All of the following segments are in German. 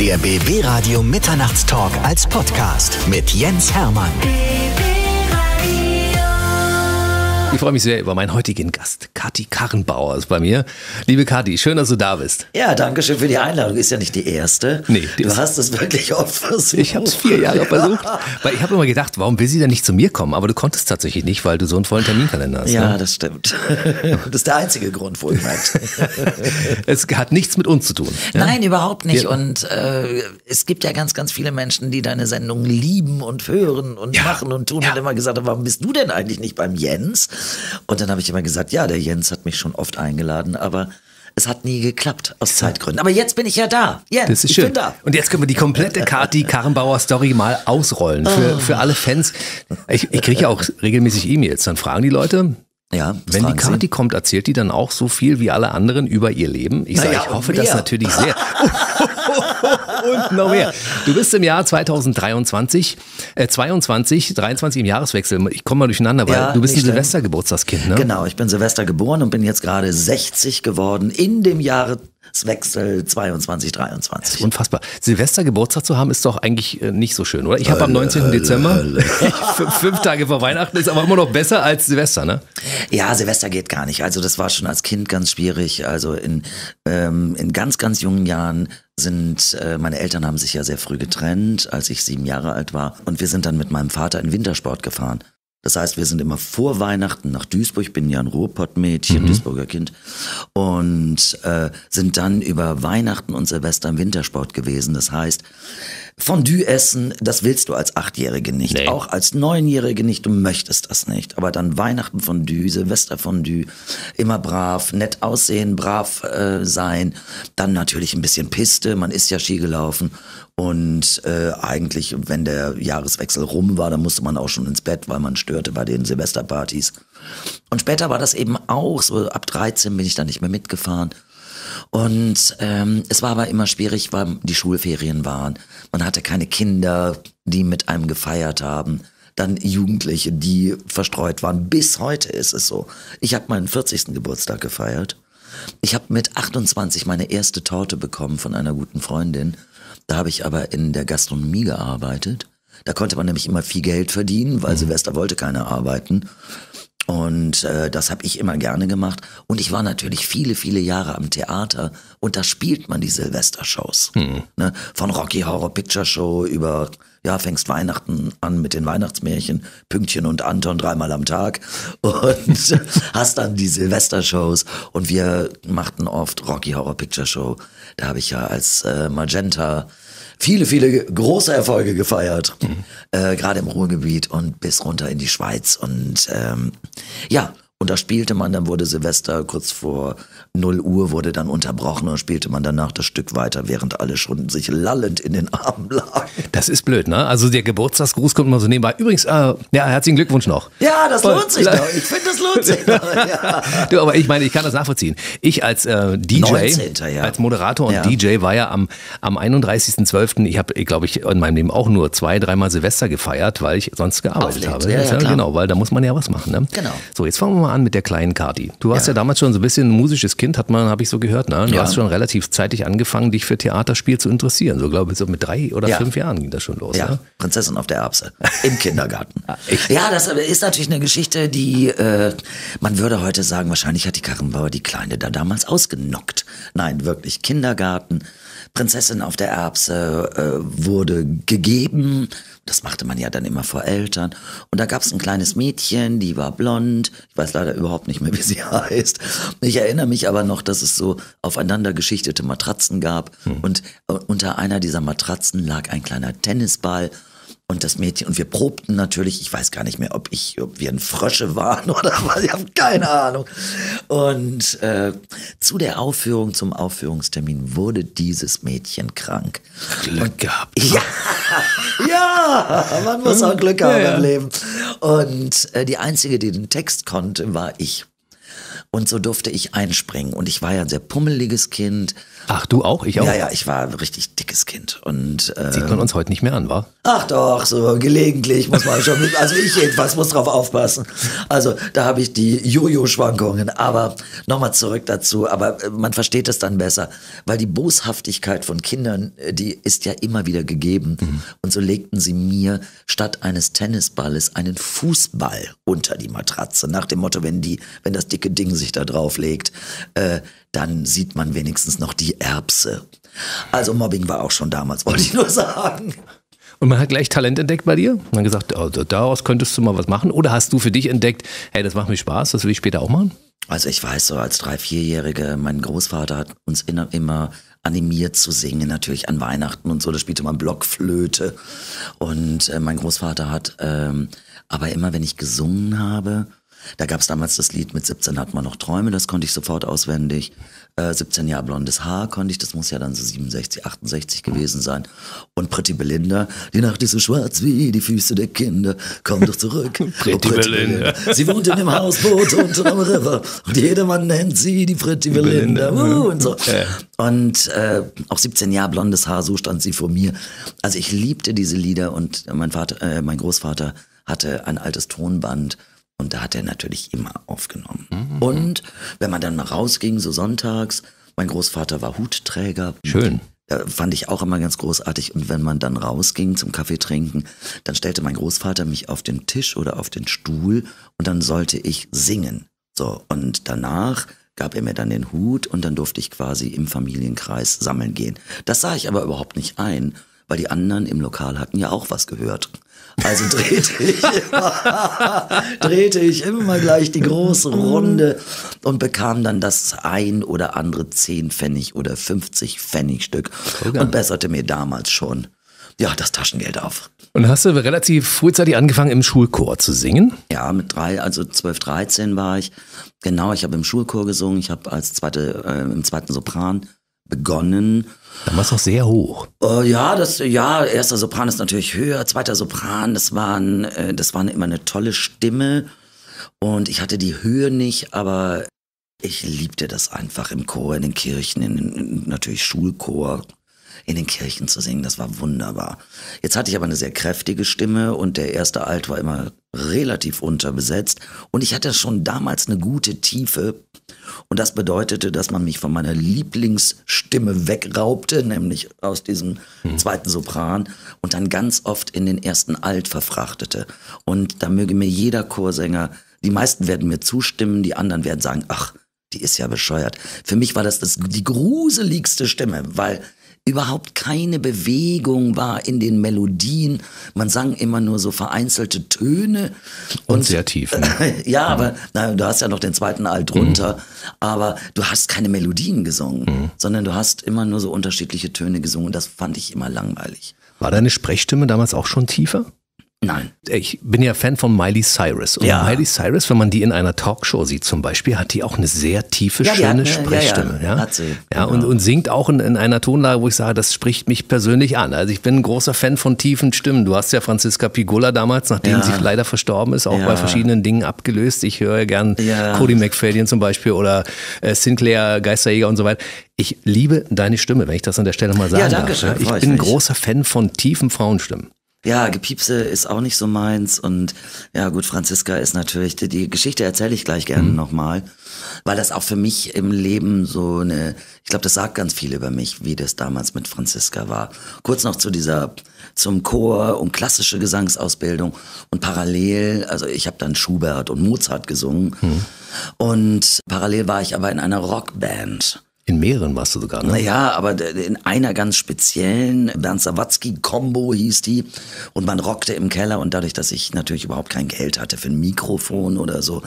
Der BB Radio Mitternachtstalk als Podcast mit Jens Hermann. Ich freue mich sehr über meinen heutigen Gast. Kathi Karrenbauer ist bei mir. Liebe Kathi, schön, dass du da bist. Ja, danke schön für die Einladung. Ist ja nicht die erste. Nee, die du ist- hast es wirklich oft versucht. Ich habe es vier Jahre versucht. Weil ich habe immer gedacht, warum will sie denn nicht zu mir kommen? Aber du konntest tatsächlich nicht, weil du so einen vollen Terminkalender hast. Ja, Ne? das stimmt. Das ist der einzige Grund, wohlgemerkt. Es hat nichts mit uns zu tun. Ja? Nein, überhaupt nicht. Ja. Und äh, es gibt ja ganz, ganz viele Menschen, die deine Sendung lieben und hören und Ja. machen und tun Ja. und immer gesagt haben, warum bist du denn eigentlich nicht beim Jens? Und dann habe ich immer gesagt, ja, der Jens hat mich schon oft eingeladen, aber es hat nie geklappt aus Zeitgründen. Aber jetzt bin ich ja da. Jens, Das ist ich schön. bin da. Und jetzt können wir die komplette Kathi Karrenbauer Story mal ausrollen. Für, für alle Fans. Ich, ich kriege ja auch regelmäßig E-Mails. Dann fragen die Leute, Ja, Wenn die? Kathi kommt, erzählt die dann auch so viel wie alle anderen über ihr Leben? Ich sage, Naja, ich hoffe das natürlich sehr. Und noch mehr. Du bist im Jahr 2023, äh, 22, 23 im Jahreswechsel. Ich komme mal durcheinander, weil Ja, du bist ein. Silvestergeburtstagskind, ne? Genau, ich bin Silvester geboren und bin jetzt gerade 60 geworden in dem Jahreswechsel 22, 23. Unfassbar. Silvester Geburtstag zu haben, ist doch eigentlich äh, nicht so schön, oder? Ich habe am 19. Dezember, fünf, fünf Tage vor Weihnachten, ist aber immer noch besser als Silvester, ne? Ja, Silvester geht gar nicht. Also das war schon als Kind ganz schwierig. Also in, ähm, in ganz, ganz jungen Jahren sind, äh, meine Eltern haben sich ja sehr früh getrennt, als ich sieben Jahre alt war. Und wir sind dann mit meinem Vater in Wintersport gefahren. Das heißt, wir sind immer vor Weihnachten nach Duisburg. Ich bin ja ein Ruhrpottmädchen, Duisburger Kind. Und äh, sind dann über Weihnachten und Silvester im Wintersport gewesen. Das heißt, Fondue essen, das willst du als Achtjährige nicht. Nee. Auch als Neunjährige nicht. Du möchtest das nicht. Aber dann Weihnachten Fondue, Silvester Fondue, immer brav, nett aussehen, brav äh, sein. Dann natürlich ein bisschen Piste. Man ist ja Ski gelaufen. Und äh, eigentlich, wenn der Jahreswechsel rum war, dann musste man auch schon ins Bett, weil man störte bei den Silvesterpartys. Und später war das eben auch so. Ab 13 bin ich dann nicht mehr mitgefahren. Und ähm, es war aber immer schwierig, weil die Schulferien waren. Man hatte keine Kinder, die mit einem gefeiert haben. Dann Jugendliche, die verstreut waren. Bis heute ist es so. Ich habe meinen 40. Geburtstag gefeiert. Ich habe mit 28 meine erste Torte bekommen von einer guten Freundin. Da habe ich aber in der Gastronomie gearbeitet. Da konnte man nämlich immer viel Geld verdienen, weil Silvester wollte keiner arbeiten. Und äh, das habe ich immer gerne gemacht. Und ich war natürlich viele, viele Jahre am Theater und da spielt man die Silvestershows. Ne? Von Rocky Horror Picture Show über, ja, fängst Weihnachten an mit den Weihnachtsmärchen, Pünktchen und Anton dreimal am Tag und hast dann die Silvestershows und wir machten oft Rocky Horror Picture Show. Da habe ich ja als äh, Magenta viele, viele große Erfolge gefeiert, äh, gerade im Ruhrgebiet und bis runter in die Schweiz. Und ähm, ja, und da spielte man, dann wurde Silvester kurz vor 0 Uhr wurde dann unterbrochen und spielte man danach das Stück weiter, während alle schon sich lallend in den Armen lagen. Das ist blöd, ne? Also der Geburtstagsgruß kommt immer so nebenbei. Übrigens, äh, ja, herzlichen Glückwunsch noch. Ja, das Voll. lohnt sich doch. Ich finde, das lohnt sich doch. Ja. Du, aber ich meine, ich kann das nachvollziehen. Ich als äh, DJ, 19., ja. als Moderator und Ja. DJ war ja am, am 31.12., ich habe, glaube ich, in meinem Leben auch nur zwei, dreimal Silvester gefeiert, weil ich sonst gearbeitet Auflegt. habe. Ja, genau, weil da muss man ja was machen. Ne? Genau. So, jetzt fangen wir mal an mit der kleinen Kati. Du warst ja. damals schon so ein bisschen ein musisches Kind, hat man, habe ich so gehört. Ne? Du Ja. hast schon relativ zeitig angefangen, dich für Theaterspiel zu interessieren. So, glaube ich, so mit drei oder Ja. fünf Jahren ging das schon los. Ja, Ne? Prinzessin auf der Erbse. Im Kindergarten. ja, das ist natürlich eine Geschichte, die, äh, man würde heute sagen, wahrscheinlich hat die Karrenbauer die Kleine da damals ausgenockt. Nein, wirklich, Kindergarten. Prinzessin auf der Erbse äh, wurde gegeben. Das machte man ja dann immer vor Eltern. Und da gab es ein kleines Mädchen, die war blond. Ich weiß leider überhaupt nicht mehr, wie sie heißt. Ich erinnere mich aber noch, dass es so aufeinander geschichtete Matratzen gab. Und äh, unter einer dieser Matratzen lag ein kleiner Tennisball. Und das Mädchen, und wir probten natürlich, ich weiß gar nicht mehr, ob ich, ob wir ein Frösche waren oder was, ich habe keine Ahnung. Und äh, zu der Aufführung, zum Aufführungstermin wurde dieses Mädchen krank. Glück gehabt. Ja, ja, man muss auch Glück haben Ja, ja. im Leben. Und äh, die einzige, die den Text konnte, war ich. Und so durfte ich einspringen. Und ich war ja ein sehr pummeliges Kind. Ach, du auch? Ich auch. Ja, ja, ich war ein richtig dickes Kind. Und, äh, Sieht man uns heute nicht mehr an, wa? Ach doch, so gelegentlich muss man schon, mit, also ich jedenfalls muss drauf aufpassen. Also da habe ich die Jojo-Schwankungen. Aber nochmal zurück dazu, aber äh, man versteht es dann besser, weil die Boshaftigkeit von Kindern, äh, die ist ja immer wieder gegeben. Mhm. Und so legten sie mir statt eines Tennisballes einen Fußball unter die Matratze. Nach dem Motto, wenn die, wenn das dicke Ding sich da drauf legt, äh, dann sieht man wenigstens noch die Erbse. Also Mobbing war auch schon damals, wollte ich nur sagen. Und man hat gleich Talent entdeckt bei dir? Man hat gesagt, oh, daraus könntest du mal was machen? Oder hast du für dich entdeckt, hey, das macht mir Spaß, das will ich später auch machen? Also ich weiß so, als drei, vierjährige, mein Großvater hat uns immer animiert zu singen, natürlich an Weihnachten und so. Da spielte man Blockflöte. Und äh, mein Großvater hat ähm, aber immer, wenn ich gesungen habe, da gab es damals das Lied mit 17 hat man noch Träume, das konnte ich sofort auswendig. Äh, 17 Jahre blondes Haar konnte ich, das muss ja dann so 67, 68 gewesen sein. Und Pretty Belinda, die Nacht ist so schwarz wie die Füße der Kinder, komm doch zurück. Pretty, oh, Pretty Belinda. Belinda. Sie wohnt in dem Hausboot unten am River und jedermann nennt sie die Pretty Belinda. Belinda. Uh, und so. Und äh, auch 17 Jahre blondes Haar, so stand sie vor mir. Also ich liebte diese Lieder und mein Vater, äh, mein Großvater hatte ein altes Tonband und da hat er natürlich immer aufgenommen. Mhm. Und wenn man dann mal rausging, so sonntags, mein Großvater war Hutträger. Schön. Da fand ich auch immer ganz großartig. Und wenn man dann rausging zum Kaffee trinken, dann stellte mein Großvater mich auf den Tisch oder auf den Stuhl und dann sollte ich singen. So, und danach gab er mir dann den Hut und dann durfte ich quasi im Familienkreis sammeln gehen. Das sah ich aber überhaupt nicht ein, weil die anderen im Lokal hatten ja auch was gehört. Also drehte ich, immer, drehte ich immer gleich die große Runde und bekam dann das ein oder andere 10 Pfennig oder 50 Pfennig Stück okay. und besserte mir damals schon ja, das Taschengeld auf. Und hast du relativ frühzeitig angefangen, im Schulchor zu singen? Ja, mit drei, also 12, 13 war ich. Genau, ich habe im Schulchor gesungen. Ich habe als zweite, äh, im zweiten Sopran begonnen. Damals noch sehr hoch. Uh, ja, das, ja, erster Sopran ist natürlich höher, zweiter Sopran, das waren, äh, das war immer eine tolle Stimme. Und ich hatte die Höhe nicht, aber ich liebte das einfach im Chor, in den Kirchen, in, in natürlich Schulchor, in den Kirchen zu singen. Das war wunderbar. Jetzt hatte ich aber eine sehr kräftige Stimme und der erste Alt war immer relativ unterbesetzt. Und ich hatte schon damals eine gute Tiefe. Und das bedeutete, dass man mich von meiner Lieblingsstimme wegraubte, nämlich aus diesem mhm. zweiten Sopran und dann ganz oft in den ersten Alt verfrachtete. Und da möge mir jeder Chorsänger, die meisten werden mir zustimmen, die anderen werden sagen, ach, die ist ja bescheuert. Für mich war das, das die gruseligste Stimme, weil überhaupt keine Bewegung war in den Melodien. Man sang immer nur so vereinzelte Töne. Und, und sehr tief. Ne? ja, aber na, du hast ja noch den zweiten Alt drunter. Mhm. Aber du hast keine Melodien gesungen, mhm. sondern du hast immer nur so unterschiedliche Töne gesungen. Das fand ich immer langweilig. War deine Sprechstimme damals auch schon tiefer? Nein. Ich bin ja Fan von Miley Cyrus. Und ja. Miley Cyrus, wenn man die in einer Talkshow sieht zum Beispiel, hat die auch eine sehr tiefe, ja, schöne hat, Sprechstimme. Ja, ja. Hat sie. Ja, genau. und, und singt auch in, in, einer Tonlage, wo ich sage, das spricht mich persönlich an. Also ich bin ein großer Fan von tiefen Stimmen. Du hast ja Franziska Pigola damals, nachdem sie leider verstorben ist, auch bei verschiedenen Dingen abgelöst. Ich höre gern Cody McFadden zum Beispiel oder äh, Sinclair Geisterjäger und so weiter. Ich liebe deine Stimme, wenn ich das an der Stelle mal sagen ja, danke darf. Schön, ich bin ein großer Fan von tiefen Frauenstimmen ja, Gepiepse ist auch nicht so meins und ja gut, Franziska ist natürlich, die, die Geschichte erzähle ich gleich gerne mhm. nochmal, weil das auch für mich im Leben so eine, ich glaube, das sagt ganz viel über mich, wie das damals mit Franziska war. Kurz noch zu dieser, zum Chor und klassische Gesangsausbildung und parallel, also ich habe dann Schubert und Mozart gesungen mhm. und parallel war ich aber in einer Rockband. In mehreren warst du sogar, ne? Naja, aber in einer ganz speziellen, Bernd Sawatzki-Kombo hieß die. Und man rockte im Keller und dadurch, dass ich natürlich überhaupt kein Geld hatte für ein Mikrofon oder so,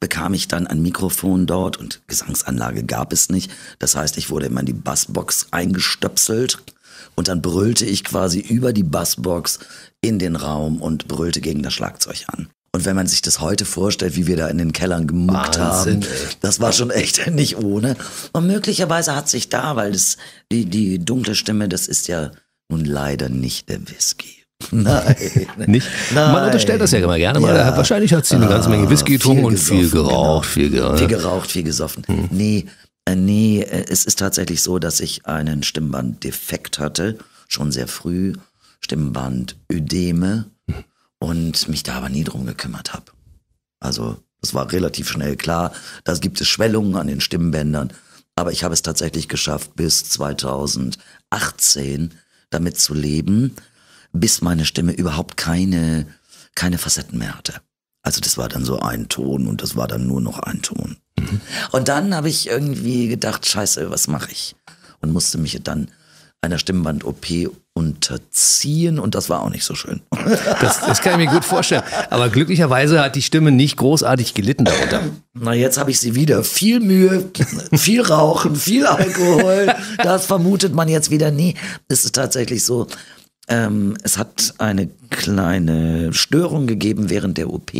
bekam ich dann ein Mikrofon dort und Gesangsanlage gab es nicht. Das heißt, ich wurde immer in die Bassbox eingestöpselt und dann brüllte ich quasi über die Bassbox in den Raum und brüllte gegen das Schlagzeug an. Und wenn man sich das heute vorstellt, wie wir da in den Kellern gemuckt Wahnsinn, haben, das war schon echt nicht ohne. Und möglicherweise hat sich da, weil das, die, die dunkle Stimme, das ist ja nun leider nicht der Whisky. Nein. Nicht? Nein. Man unterstellt das ja immer gerne. Ja. Wahrscheinlich hat sie eine ganze Menge Whisky getrunken und viel geraucht. Genau. Viel, geraucht, viel geraucht, viel gesoffen. Hm. Nee, äh, nee, äh, es ist tatsächlich so, dass ich einen Stimmbanddefekt hatte, schon sehr früh. Stimmbandödeme hm. Und mich da aber nie drum gekümmert habe. Also, das war relativ schnell klar. Da gibt es Schwellungen an den Stimmbändern. Aber ich habe es tatsächlich geschafft, bis 2018 damit zu leben, bis meine Stimme überhaupt keine, keine Facetten mehr hatte. Also das war dann so ein Ton und das war dann nur noch ein Ton. Mhm. Und dann habe ich irgendwie gedacht, scheiße, was mache ich? Und musste mich dann einer Stimmband-OP unterziehen und das war auch nicht so schön. Das, das, kann ich mir gut vorstellen. Aber glücklicherweise hat die Stimme nicht großartig gelitten darunter. Na, jetzt habe ich sie wieder. Viel Mühe, viel Rauchen, viel Alkohol. Das vermutet man jetzt wieder nie. Es ist tatsächlich so, ähm, es hat eine kleine Störung gegeben während der OP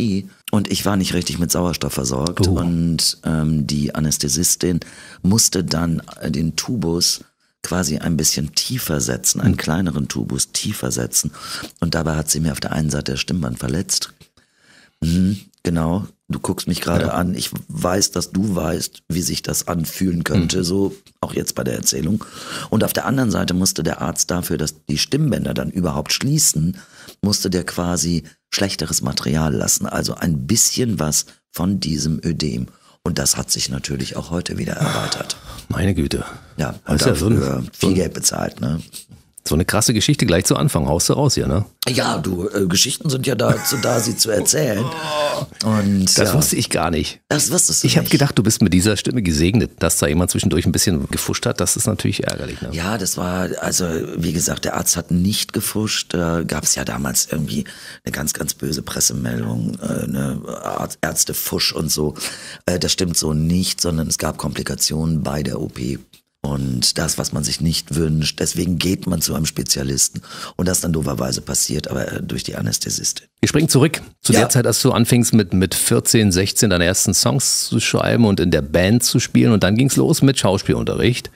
und ich war nicht richtig mit Sauerstoff versorgt. Oh. Und ähm, die Anästhesistin musste dann den Tubus quasi ein bisschen tiefer setzen, einen hm. kleineren Tubus tiefer setzen. Und dabei hat sie mir auf der einen Seite der Stimmband verletzt. Mhm, genau, du guckst mich gerade ja. an. Ich weiß, dass du weißt, wie sich das anfühlen könnte, mhm. so auch jetzt bei der Erzählung. Und auf der anderen Seite musste der Arzt dafür, dass die Stimmbänder dann überhaupt schließen, musste der quasi schlechteres Material lassen. Also ein bisschen was von diesem Ödem. Und das hat sich natürlich auch heute wieder erweitert. Meine Güte. Ja, und dafür ja so ein, viel Geld bezahlt, ne? So eine krasse Geschichte gleich zu Anfang, haust du raus hier, ne? Ja, du, äh, Geschichten sind ja dazu da, sie zu erzählen. Und, das ja. wusste ich gar nicht. Das wusstest du Ich habe gedacht, du bist mit dieser Stimme gesegnet, dass da jemand zwischendurch ein bisschen gefuscht hat. Das ist natürlich ärgerlich. Ne? Ja, das war, also wie gesagt, der Arzt hat nicht gefuscht. Da gab es ja damals irgendwie eine ganz, ganz böse Pressemeldung, äh, eine Ärztefusch und so. Äh, das stimmt so nicht, sondern es gab Komplikationen bei der OP. Und das, was man sich nicht wünscht, deswegen geht man zu einem Spezialisten. Und das dann doverweise passiert, aber äh, durch die Anästhesistin. Wir springen zurück zu ja. der Zeit, als du anfingst mit, mit 14, 16 deine ersten Songs zu schreiben und in der Band zu spielen. Und dann ging es los mit Schauspielunterricht.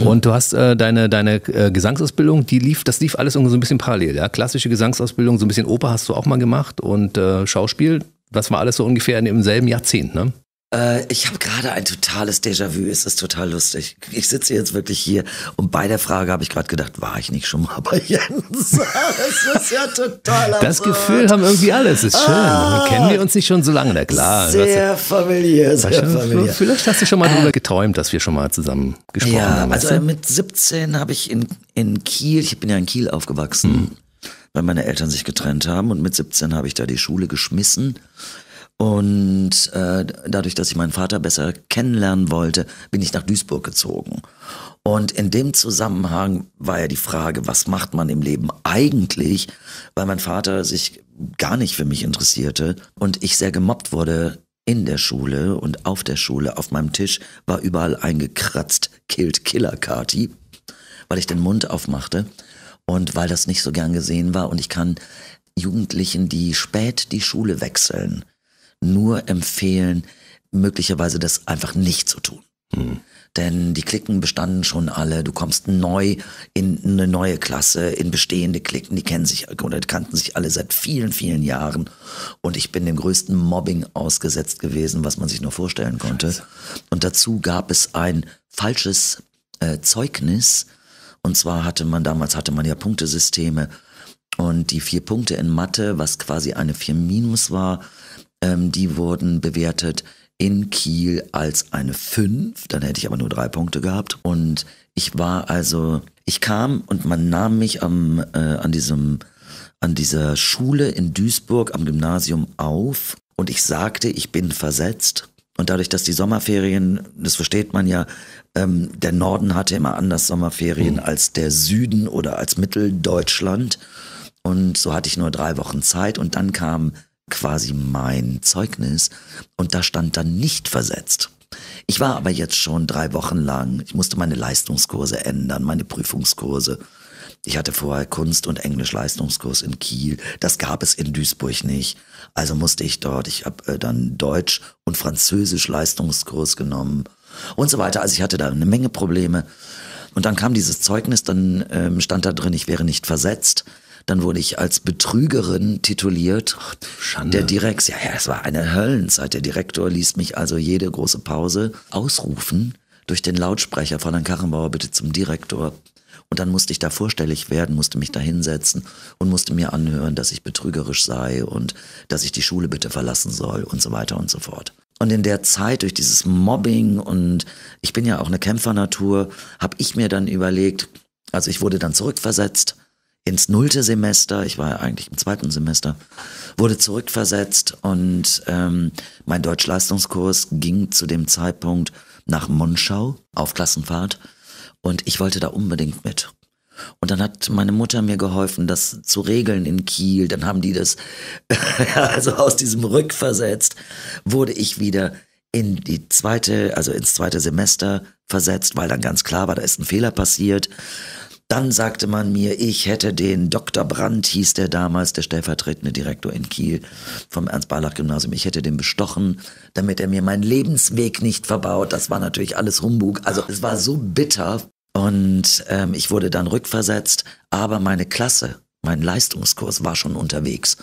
Mhm. Und du hast äh, deine, deine äh, Gesangsausbildung, die lief, das lief alles irgendwie so ein bisschen parallel, ja. Klassische Gesangsausbildung, so ein bisschen Oper hast du auch mal gemacht und äh, Schauspiel, das war alles so ungefähr in, im selben Jahrzehnt, ne? Äh, ich habe gerade ein totales Déjà-vu. Es ist total lustig. Ich sitze jetzt wirklich hier und bei der Frage habe ich gerade gedacht, war ich nicht schon mal bei Jens? Das ist ja total absurd. Das Gefühl haben irgendwie alle. Es ist schön. Ah, Kennen wir uns nicht schon so lange? Na klar. Sehr familiär, sehr schon, familiär. Vielleicht hast du schon mal äh, darüber geträumt, dass wir schon mal zusammen gesprochen ja, haben. Also mit 17 habe ich in, in Kiel, ich bin ja in Kiel aufgewachsen, hm. weil meine Eltern sich getrennt haben und mit 17 habe ich da die Schule geschmissen und äh, dadurch, dass ich meinen Vater besser kennenlernen wollte, bin ich nach Duisburg gezogen. Und in dem Zusammenhang war ja die Frage, was macht man im Leben eigentlich, weil mein Vater sich gar nicht für mich interessierte und ich sehr gemobbt wurde in der Schule und auf der Schule. Auf meinem Tisch war überall eingekratzt, Killed Killer Kati, weil ich den Mund aufmachte und weil das nicht so gern gesehen war. Und ich kann Jugendlichen, die spät die Schule wechseln, nur empfehlen, möglicherweise das einfach nicht zu tun. Mhm. Denn die Klicken bestanden schon alle. Du kommst neu in eine neue Klasse, in bestehende Klicken, die kennen sich oder kannten sich alle seit vielen, vielen Jahren. Und ich bin dem größten Mobbing ausgesetzt gewesen, was man sich nur vorstellen konnte. Und dazu gab es ein falsches äh, Zeugnis. Und zwar hatte man damals hatte man ja Punktesysteme und die vier Punkte in Mathe, was quasi eine vier Minus war, ähm, die wurden bewertet in Kiel als eine 5. Dann hätte ich aber nur drei Punkte gehabt. Und ich war also, ich kam und man nahm mich am, äh, an diesem, an dieser Schule in Duisburg am Gymnasium auf und ich sagte, ich bin versetzt. Und dadurch, dass die Sommerferien, das versteht man ja, ähm, der Norden hatte immer anders Sommerferien mhm. als der Süden oder als Mitteldeutschland. Und so hatte ich nur drei Wochen Zeit und dann kam quasi mein Zeugnis und da stand dann nicht versetzt. Ich war aber jetzt schon drei Wochen lang, ich musste meine Leistungskurse ändern, meine Prüfungskurse. Ich hatte vorher Kunst- und Englisch-Leistungskurs in Kiel. Das gab es in Duisburg nicht. Also musste ich dort, ich habe äh, dann Deutsch- und Französisch-Leistungskurs genommen und so weiter. Also ich hatte da eine Menge Probleme. Und dann kam dieses Zeugnis, dann ähm, stand da drin, ich wäre nicht versetzt. Dann wurde ich als Betrügerin tituliert. Ach, Schande. Der Direkt, ja, ja, es war eine Höllenzeit. Der Direktor ließ mich also jede große Pause ausrufen durch den Lautsprecher von Herrn Karrenbauer bitte zum Direktor. Und dann musste ich da vorstellig werden, musste mich da hinsetzen und musste mir anhören, dass ich betrügerisch sei und dass ich die Schule bitte verlassen soll und so weiter und so fort. Und in der Zeit durch dieses Mobbing und ich bin ja auch eine Kämpfernatur, habe ich mir dann überlegt, also ich wurde dann zurückversetzt ins nullte Semester, ich war ja eigentlich im zweiten Semester, wurde zurückversetzt und ähm, mein Deutschleistungskurs ging zu dem Zeitpunkt nach Monschau auf Klassenfahrt und ich wollte da unbedingt mit. Und dann hat meine Mutter mir geholfen, das zu regeln in Kiel. Dann haben die das, also aus diesem Rückversetzt, wurde ich wieder in die zweite, also ins zweite Semester versetzt, weil dann ganz klar war, da ist ein Fehler passiert. Dann sagte man mir, ich hätte den Dr. Brandt, hieß der damals, der stellvertretende Direktor in Kiel vom Ernst-Barlach-Gymnasium, ich hätte den bestochen, damit er mir meinen Lebensweg nicht verbaut. Das war natürlich alles Humbug. Also es war so bitter. Und ähm, ich wurde dann rückversetzt, aber meine Klasse, mein Leistungskurs war schon unterwegs.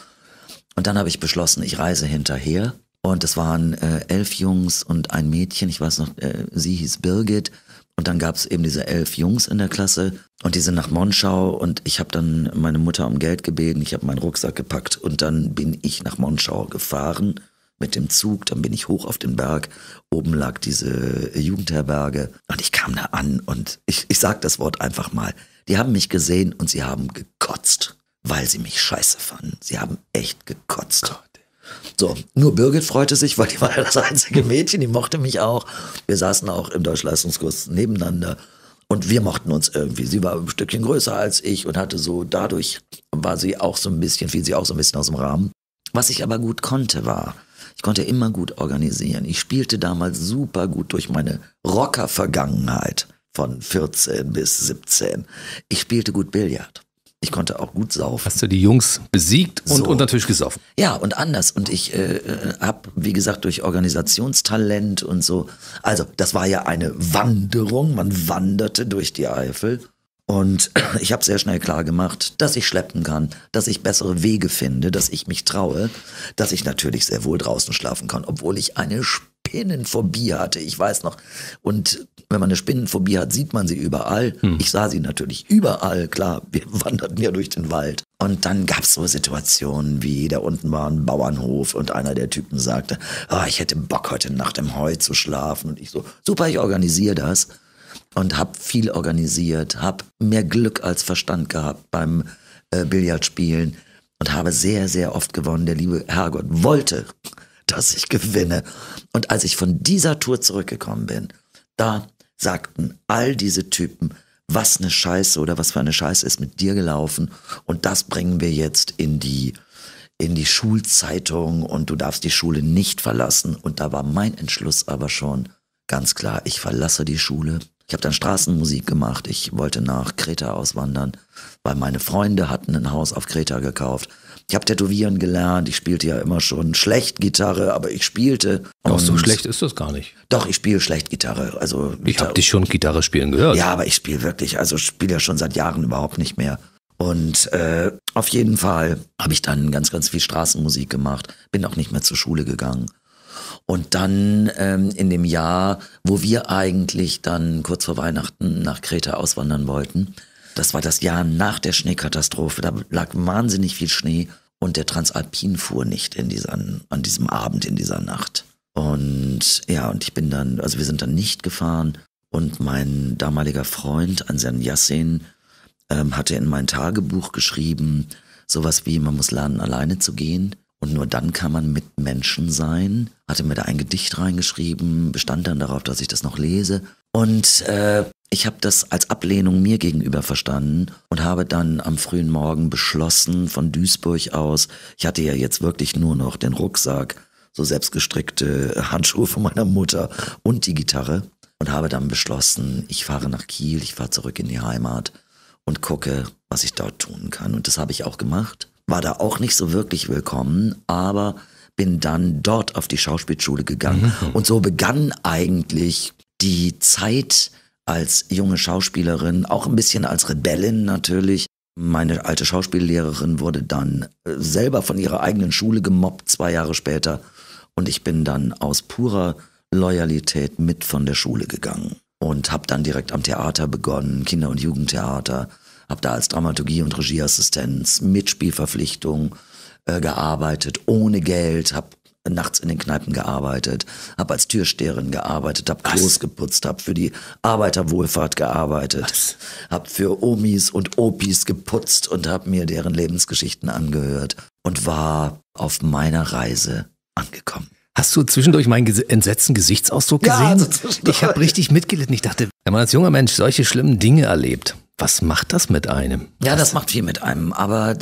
Und dann habe ich beschlossen, ich reise hinterher. Und es waren äh, elf Jungs und ein Mädchen, ich weiß noch, äh, sie hieß Birgit. Und dann gab es eben diese elf Jungs in der Klasse und die sind nach Monschau und ich habe dann meine Mutter um Geld gebeten, ich habe meinen Rucksack gepackt und dann bin ich nach Monschau gefahren mit dem Zug, dann bin ich hoch auf den Berg, oben lag diese Jugendherberge und ich kam da an und ich, ich sag das Wort einfach mal, die haben mich gesehen und sie haben gekotzt, weil sie mich scheiße fanden. Sie haben echt gekotzt. So, nur Birgit freute sich, weil die war ja das einzige Mädchen, die mochte mich auch. Wir saßen auch im Deutschleistungskurs nebeneinander und wir mochten uns irgendwie. Sie war ein Stückchen größer als ich und hatte so, dadurch war sie auch so ein bisschen, fiel sie auch so ein bisschen aus dem Rahmen. Was ich aber gut konnte, war, ich konnte immer gut organisieren. Ich spielte damals super gut durch meine Rocker-Vergangenheit von 14 bis 17. Ich spielte gut Billard. Ich konnte auch gut saufen. Hast du die Jungs besiegt und so. unter Tisch gesoffen? Ja, und anders. Und ich äh, äh habe, wie gesagt, durch Organisationstalent und so. Also, das war ja eine Wanderung. Man wanderte durch die Eifel. Und ich habe sehr schnell klar gemacht, dass ich schleppen kann, dass ich bessere Wege finde, dass ich mich traue, dass ich natürlich sehr wohl draußen schlafen kann, obwohl ich eine Spinnenphobie hatte. Ich weiß noch. Und wenn man eine Spinnenphobie hat, sieht man sie überall. Hm. Ich sah sie natürlich überall, klar. Wir wanderten ja durch den Wald. Und dann gab es so Situationen wie, da unten war ein Bauernhof und einer der Typen sagte, oh, ich hätte Bock heute Nacht im Heu zu schlafen. Und ich so, super, ich organisiere das. Und habe viel organisiert, habe mehr Glück als Verstand gehabt beim äh, Billardspielen und habe sehr, sehr oft gewonnen. Der liebe Herrgott wollte, dass ich gewinne. Und als ich von dieser Tour zurückgekommen bin, da sagten all diese Typen, was eine Scheiße oder was für eine Scheiße ist mit dir gelaufen. Und das bringen wir jetzt in die in die Schulzeitung und du darfst die Schule nicht verlassen. Und da war mein Entschluss aber schon ganz klar, ich verlasse die Schule. Ich habe dann Straßenmusik gemacht, ich wollte nach Kreta auswandern, weil meine Freunde hatten ein Haus auf Kreta gekauft ich habe Tätowieren gelernt, ich spielte ja immer schon schlecht Gitarre, aber ich spielte. Auch so schlecht ist das gar nicht. Doch, ich spiele schlecht Gitarre. Also ich habe dich schon Gitarre spielen gehört. Ja, aber ich spiele wirklich, also spiele ja schon seit Jahren überhaupt nicht mehr. Und äh, auf jeden Fall habe ich dann ganz, ganz viel Straßenmusik gemacht, bin auch nicht mehr zur Schule gegangen. Und dann ähm, in dem Jahr, wo wir eigentlich dann kurz vor Weihnachten nach Kreta auswandern wollten, das war das Jahr nach der Schneekatastrophe. Da lag wahnsinnig viel Schnee und der Transalpin fuhr nicht in dieser, an diesem Abend, in dieser Nacht. Und ja, und ich bin dann, also wir sind dann nicht gefahren und mein damaliger Freund, Anselm Yassin, ähm, hatte in mein Tagebuch geschrieben, sowas wie, man muss lernen, alleine zu gehen. Und nur dann kann man mit Menschen sein. Hatte mir da ein Gedicht reingeschrieben, bestand dann darauf, dass ich das noch lese. Und äh, ich habe das als Ablehnung mir gegenüber verstanden und habe dann am frühen Morgen beschlossen von Duisburg aus, ich hatte ja jetzt wirklich nur noch den Rucksack, so selbstgestrickte Handschuhe von meiner Mutter und die Gitarre und habe dann beschlossen, ich fahre nach Kiel, ich fahre zurück in die Heimat und gucke, was ich dort tun kann. Und das habe ich auch gemacht. War da auch nicht so wirklich willkommen, aber bin dann dort auf die Schauspielschule gegangen. Mhm. Und so begann eigentlich die Zeit als junge Schauspielerin, auch ein bisschen als Rebellin natürlich, Meine alte Schauspiellehrerin wurde dann äh, selber von ihrer eigenen Schule gemobbt, zwei Jahre später. Und ich bin dann aus purer Loyalität mit von der Schule gegangen und habe dann direkt am Theater begonnen, Kinder- und Jugendtheater, habe da als Dramaturgie- und Regieassistenz, Mitspielverpflichtung äh, gearbeitet, ohne Geld, habe nachts in den Kneipen gearbeitet, habe als Türsteherin gearbeitet, habe Klos geputzt, habe für die Arbeiterwohlfahrt gearbeitet, habe für Omis und Opis geputzt und habe mir deren Lebensgeschichten angehört und war auf meiner Reise angekommen. Hast du zwischendurch meinen entsetzten Gesichtsausdruck gesehen? Ja, also ich habe richtig mitgelitten. Ich dachte, wenn man als junger Mensch solche schlimmen Dinge erlebt, was macht das mit einem? Ja, das macht viel mit einem. Aber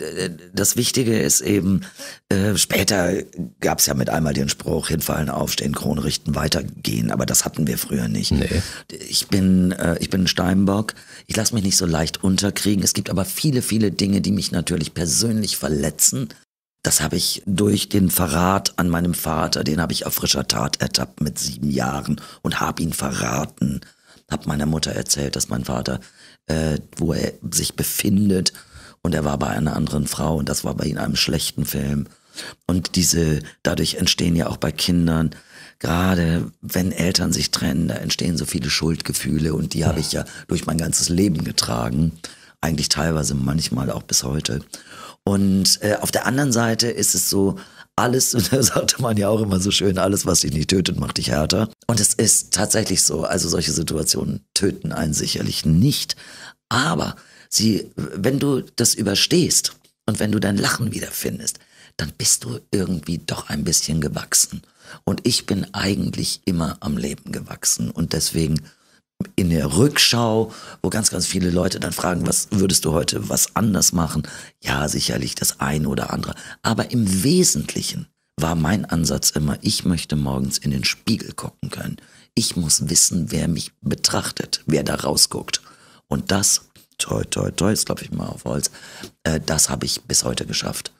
das Wichtige ist eben, äh, später gab es ja mit einmal den Spruch, hinfallen, aufstehen, Krone richten, weitergehen. Aber das hatten wir früher nicht. Nee. Ich bin, äh, ich bin Steinbock. Ich lasse mich nicht so leicht unterkriegen. Es gibt aber viele, viele Dinge, die mich natürlich persönlich verletzen. Das habe ich durch den Verrat an meinem Vater, den habe ich auf frischer Tat ertappt mit sieben Jahren und habe ihn verraten. Hab meiner Mutter erzählt, dass mein Vater, äh, wo er sich befindet, und er war bei einer anderen Frau und das war bei ihm einem schlechten Film. Und diese, dadurch entstehen ja auch bei Kindern, gerade wenn Eltern sich trennen, da entstehen so viele Schuldgefühle und die habe ich ja durch mein ganzes Leben getragen. Eigentlich teilweise manchmal auch bis heute. Und äh, auf der anderen Seite ist es so, alles, und da sagte man ja auch immer so schön, alles, was dich nicht tötet, macht dich härter. Und es ist tatsächlich so, also solche Situationen töten einen sicherlich nicht. Aber sie, wenn du das überstehst und wenn du dein Lachen wiederfindest, dann bist du irgendwie doch ein bisschen gewachsen. Und ich bin eigentlich immer am Leben gewachsen. Und deswegen in der Rückschau, wo ganz, ganz viele Leute dann fragen, was würdest du heute was anders machen? Ja, sicherlich das eine oder andere. Aber im Wesentlichen war mein Ansatz immer, ich möchte morgens in den Spiegel gucken können. Ich muss wissen, wer mich betrachtet, wer da rausguckt. Und das, toi, toi, toi, jetzt klopfe ich mal auf Holz, äh, das habe ich bis heute geschafft.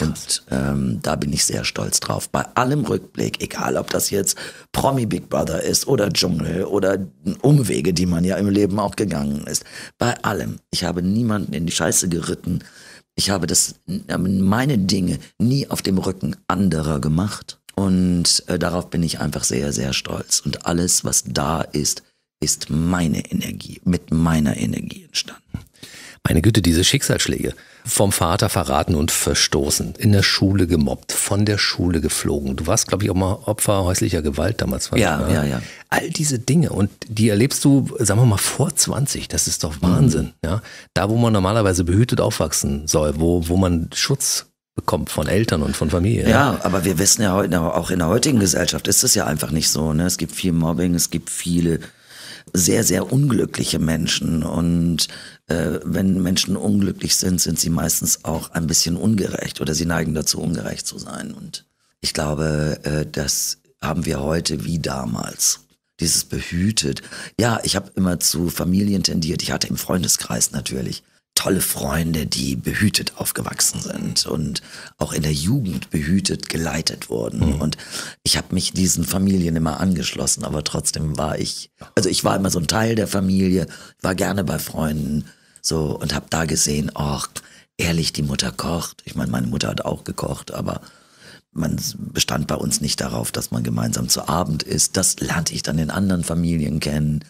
Und ähm, da bin ich sehr stolz drauf. Bei allem Rückblick, egal ob das jetzt Promi Big Brother ist oder Dschungel oder Umwege, die man ja im Leben auch gegangen ist. Bei allem. Ich habe niemanden in die Scheiße geritten. Ich habe das, meine Dinge nie auf dem Rücken anderer gemacht. Und äh, darauf bin ich einfach sehr, sehr stolz. Und alles, was da ist, ist meine Energie, mit meiner Energie entstanden. Meine Güte, diese Schicksalsschläge. Vom Vater verraten und verstoßen, in der Schule gemobbt, von der Schule geflogen. Du warst, glaube ich, auch mal Opfer häuslicher Gewalt damals. Ja, ja, ja. All diese Dinge und die erlebst du, sagen wir mal, vor 20. Das ist doch Wahnsinn. Mhm. Ja? Da, wo man normalerweise behütet aufwachsen soll, wo, wo man Schutz bekommt von Eltern und von Familie. Ja, ja, aber wir wissen ja heute, auch in der heutigen Gesellschaft ist es ja einfach nicht so. Ne? Es gibt viel Mobbing, es gibt viele sehr, sehr unglückliche Menschen. Und äh, wenn Menschen unglücklich sind, sind sie meistens auch ein bisschen ungerecht oder sie neigen dazu, ungerecht zu sein. Und ich glaube, äh, das haben wir heute wie damals. Dieses behütet. Ja, ich habe immer zu Familien tendiert. Ich hatte im Freundeskreis natürlich tolle Freunde, die behütet aufgewachsen sind und auch in der Jugend behütet geleitet wurden. Mhm. Und ich habe mich diesen Familien immer angeschlossen, aber trotzdem war ich, also ich war immer so ein Teil der Familie, war gerne bei Freunden so und habe da gesehen, ach, ehrlich, die Mutter kocht. Ich meine, meine Mutter hat auch gekocht, aber man bestand bei uns nicht darauf, dass man gemeinsam zu Abend isst. Das lernte ich dann in anderen Familien kennen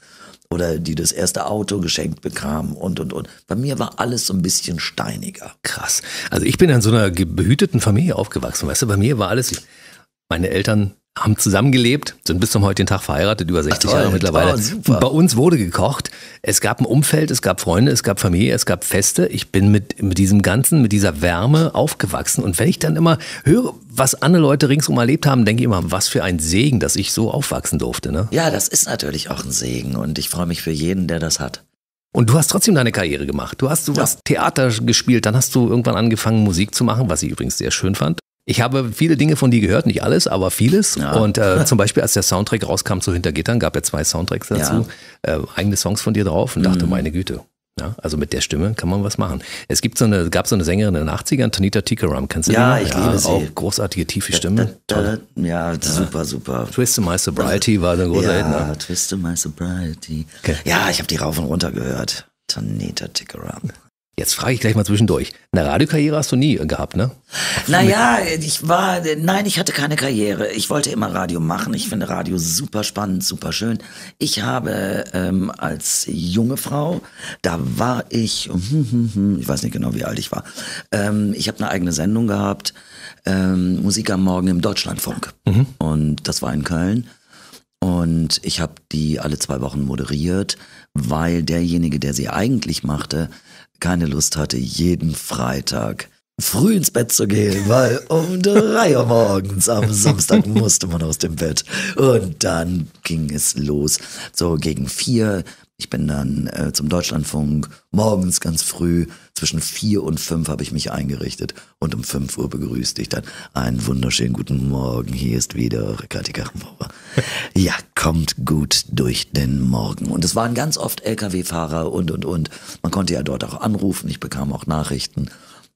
oder die das erste Auto geschenkt bekamen und und und. Bei mir war alles so ein bisschen steiniger. Krass. Also ich bin in so einer behüteten Familie aufgewachsen, weißt du, bei mir war alles, meine Eltern haben zusammengelebt, sind bis zum heutigen Tag verheiratet, über 60 Ach, Jahre mittlerweile. Oh, Bei uns wurde gekocht. Es gab ein Umfeld, es gab Freunde, es gab Familie, es gab Feste. Ich bin mit, mit diesem Ganzen, mit dieser Wärme aufgewachsen. Und wenn ich dann immer höre, was andere Leute ringsum erlebt haben, denke ich immer, was für ein Segen, dass ich so aufwachsen durfte. Ne? Ja, das ist natürlich auch ein Segen. Und ich freue mich für jeden, der das hat. Und du hast trotzdem deine Karriere gemacht. Du hast, du ja. hast Theater gespielt, dann hast du irgendwann angefangen, Musik zu machen, was ich übrigens sehr schön fand. Ich habe viele Dinge von dir gehört, nicht alles, aber vieles. Ja. Und äh, zum Beispiel, als der Soundtrack rauskam zu Hintergittern, gab er zwei Soundtracks dazu, ja. äh, eigene Songs von dir drauf und dachte, mhm. meine Güte. Ja, also mit der Stimme kann man was machen. Es gibt so eine, gab so eine Sängerin in den 80ern, Tanita Tikaram, kennst du ja, die? Ich ja, liebe sie. Auch großartige, tiefe Stimme. Da, da, da, ja, super, super. Twist of My Sobriety war ein großer ja, Hit. Ne? Twist of My Sobriety. Okay. Ja, ich habe die rauf und runter gehört. Tanita Tikaram. Jetzt frage ich gleich mal zwischendurch. Eine Radiokarriere hast du nie gehabt, ne? Naja, ich war, nein, ich hatte keine Karriere. Ich wollte immer Radio machen. Ich finde Radio super spannend, super schön. Ich habe ähm, als junge Frau, da war ich, ich weiß nicht genau, wie alt ich war. Ähm, ich habe eine eigene Sendung gehabt, ähm, Musik am Morgen im Deutschlandfunk. Mhm. Und das war in Köln. Und ich habe die alle zwei Wochen moderiert, weil derjenige, der sie eigentlich machte, keine Lust hatte, jeden Freitag früh ins Bett zu gehen, weil um drei Uhr morgens am Samstag musste man aus dem Bett. Und dann ging es los. So gegen vier ich bin dann äh, zum Deutschlandfunk morgens ganz früh, zwischen vier und fünf habe ich mich eingerichtet und um fünf Uhr begrüßte ich dann einen wunderschönen guten Morgen. Hier ist wieder eure Kathi Kachenbauer. ja, kommt gut durch den Morgen. Und es waren ganz oft Lkw-Fahrer und, und, und. Man konnte ja dort auch anrufen. Ich bekam auch Nachrichten.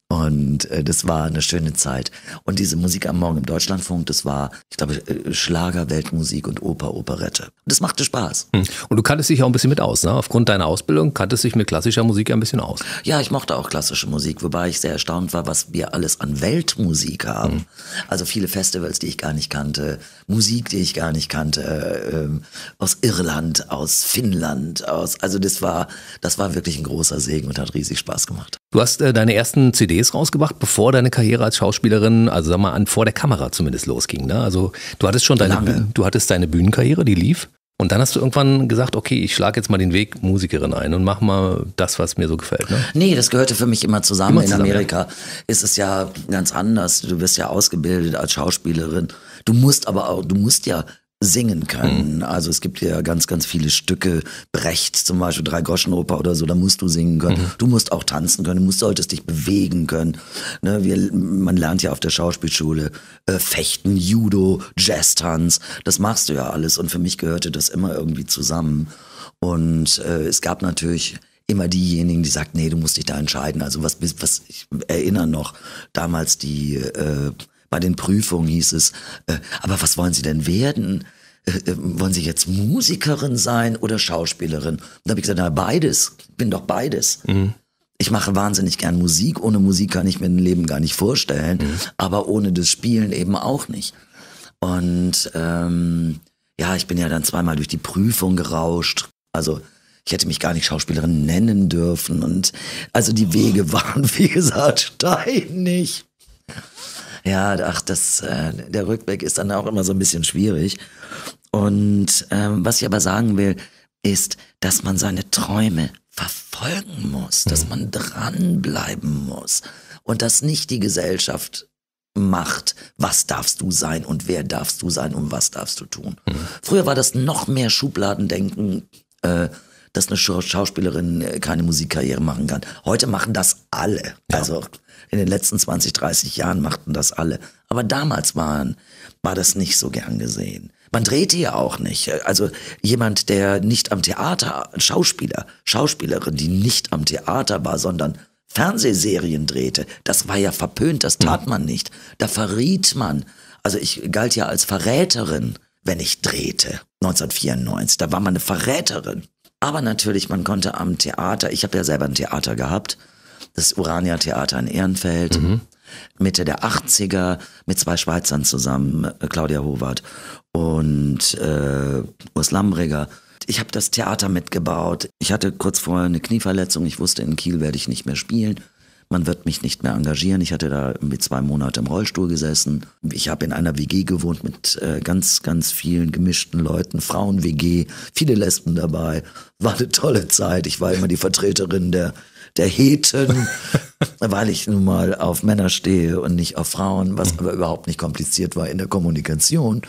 Und äh, das war eine schöne Zeit. Und diese Musik am Morgen im Deutschlandfunk, das war, ich glaube, äh, Schlager, Weltmusik und Oper, Operette. Und das machte Spaß. Hm. Und du kanntest dich auch ein bisschen mit aus, ne? Aufgrund deiner Ausbildung kanntest du dich mit klassischer Musik ein bisschen aus. Ja, ich mochte auch klassische Musik, wobei ich sehr erstaunt war, was wir alles an Weltmusik haben. Hm. Also viele Festivals, die ich gar nicht kannte, Musik, die ich gar nicht kannte, äh, aus Irland, aus Finnland, aus, also das war, das war wirklich ein großer Segen und hat riesig Spaß gemacht. Du hast äh, deine ersten CDs rausgebracht, bevor deine Karriere als Schauspielerin, also sag mal, an vor der Kamera zumindest losging. Ne? Also du hattest schon deine, Lange. du hattest deine Bühnenkarriere, die lief. Und dann hast du irgendwann gesagt, okay, ich schlage jetzt mal den Weg Musikerin ein und mach mal das, was mir so gefällt. Ne? Nee, das gehörte für mich immer zusammen. Immer zusammen In Amerika ja. ist es ja ganz anders. Du wirst ja ausgebildet als Schauspielerin. Du musst aber auch, du musst ja singen können. Mhm. Also es gibt ja ganz, ganz viele Stücke, Brecht zum Beispiel, Drei Groschenoper oder so, da musst du singen können. Mhm. Du musst auch tanzen können, du musst, solltest dich bewegen können. Ne, wir, man lernt ja auf der Schauspielschule äh, Fechten, Judo, Jazz-Tanz, das machst du ja alles und für mich gehörte das immer irgendwie zusammen. Und äh, es gab natürlich immer diejenigen, die sagten, nee, du musst dich da entscheiden. Also was, was ich erinnere noch, damals die äh, bei den Prüfungen hieß es, äh, aber was wollen Sie denn werden? Äh, äh, wollen Sie jetzt Musikerin sein oder Schauspielerin? Und da habe ich gesagt, na beides, bin doch beides. Mhm. Ich mache wahnsinnig gern Musik. Ohne Musik kann ich mir ein Leben gar nicht vorstellen, mhm. aber ohne das Spielen eben auch nicht. Und ähm, ja, ich bin ja dann zweimal durch die Prüfung gerauscht. Also ich hätte mich gar nicht Schauspielerin nennen dürfen. Und also die Wege waren, wie gesagt, steinig. Ja, ach, das, äh, der Rückblick ist dann auch immer so ein bisschen schwierig. Und ähm, was ich aber sagen will, ist, dass man seine Träume verfolgen muss, dass mhm. man dranbleiben muss und dass nicht die Gesellschaft macht, was darfst du sein und wer darfst du sein und was darfst du tun. Mhm. Früher war das noch mehr Schubladendenken, äh, dass eine Schauspielerin äh, keine Musikkarriere machen kann. Heute machen das alle. Ja. Also in den letzten 20, 30 Jahren machten das alle. Aber damals waren, war das nicht so gern gesehen. Man drehte ja auch nicht. Also jemand, der nicht am Theater, Schauspieler, Schauspielerin, die nicht am Theater war, sondern Fernsehserien drehte, das war ja verpönt, das tat man nicht. Da verriet man. Also ich galt ja als Verräterin, wenn ich drehte. 1994, da war man eine Verräterin. Aber natürlich, man konnte am Theater, ich habe ja selber ein Theater gehabt, das Urania Theater in Ehrenfeld. Mhm. Mitte der 80er mit zwei Schweizern zusammen, äh, Claudia Howard und äh, Urs Lambreger. Ich habe das Theater mitgebaut. Ich hatte kurz vorher eine Knieverletzung. Ich wusste, in Kiel werde ich nicht mehr spielen. Man wird mich nicht mehr engagieren. Ich hatte da mit zwei Monate im Rollstuhl gesessen. Ich habe in einer WG gewohnt mit äh, ganz, ganz vielen gemischten Leuten. Frauen-WG, viele Lesben dabei. War eine tolle Zeit. Ich war immer die Vertreterin der der Heten, weil ich nun mal auf Männer stehe und nicht auf Frauen, was aber überhaupt nicht kompliziert war in der Kommunikation.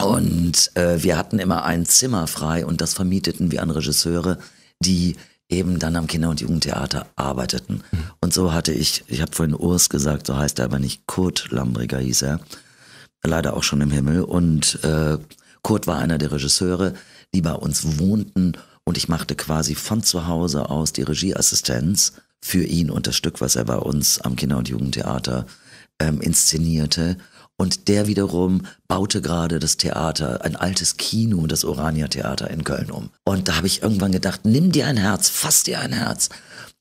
Und äh, wir hatten immer ein Zimmer frei und das vermieteten wir an Regisseure, die eben dann am Kinder- und Jugendtheater arbeiteten. Mhm. Und so hatte ich, ich habe vorhin Urs gesagt, so heißt er aber nicht, Kurt Lambriger hieß er, leider auch schon im Himmel. Und äh, Kurt war einer der Regisseure, die bei uns wohnten und ich machte quasi von zu Hause aus die Regieassistenz für ihn und das Stück, was er bei uns am Kinder- und Jugendtheater ähm, inszenierte. Und der wiederum baute gerade das Theater, ein altes Kino, das Orania Theater in Köln um. Und da habe ich irgendwann gedacht, nimm dir ein Herz, fass dir ein Herz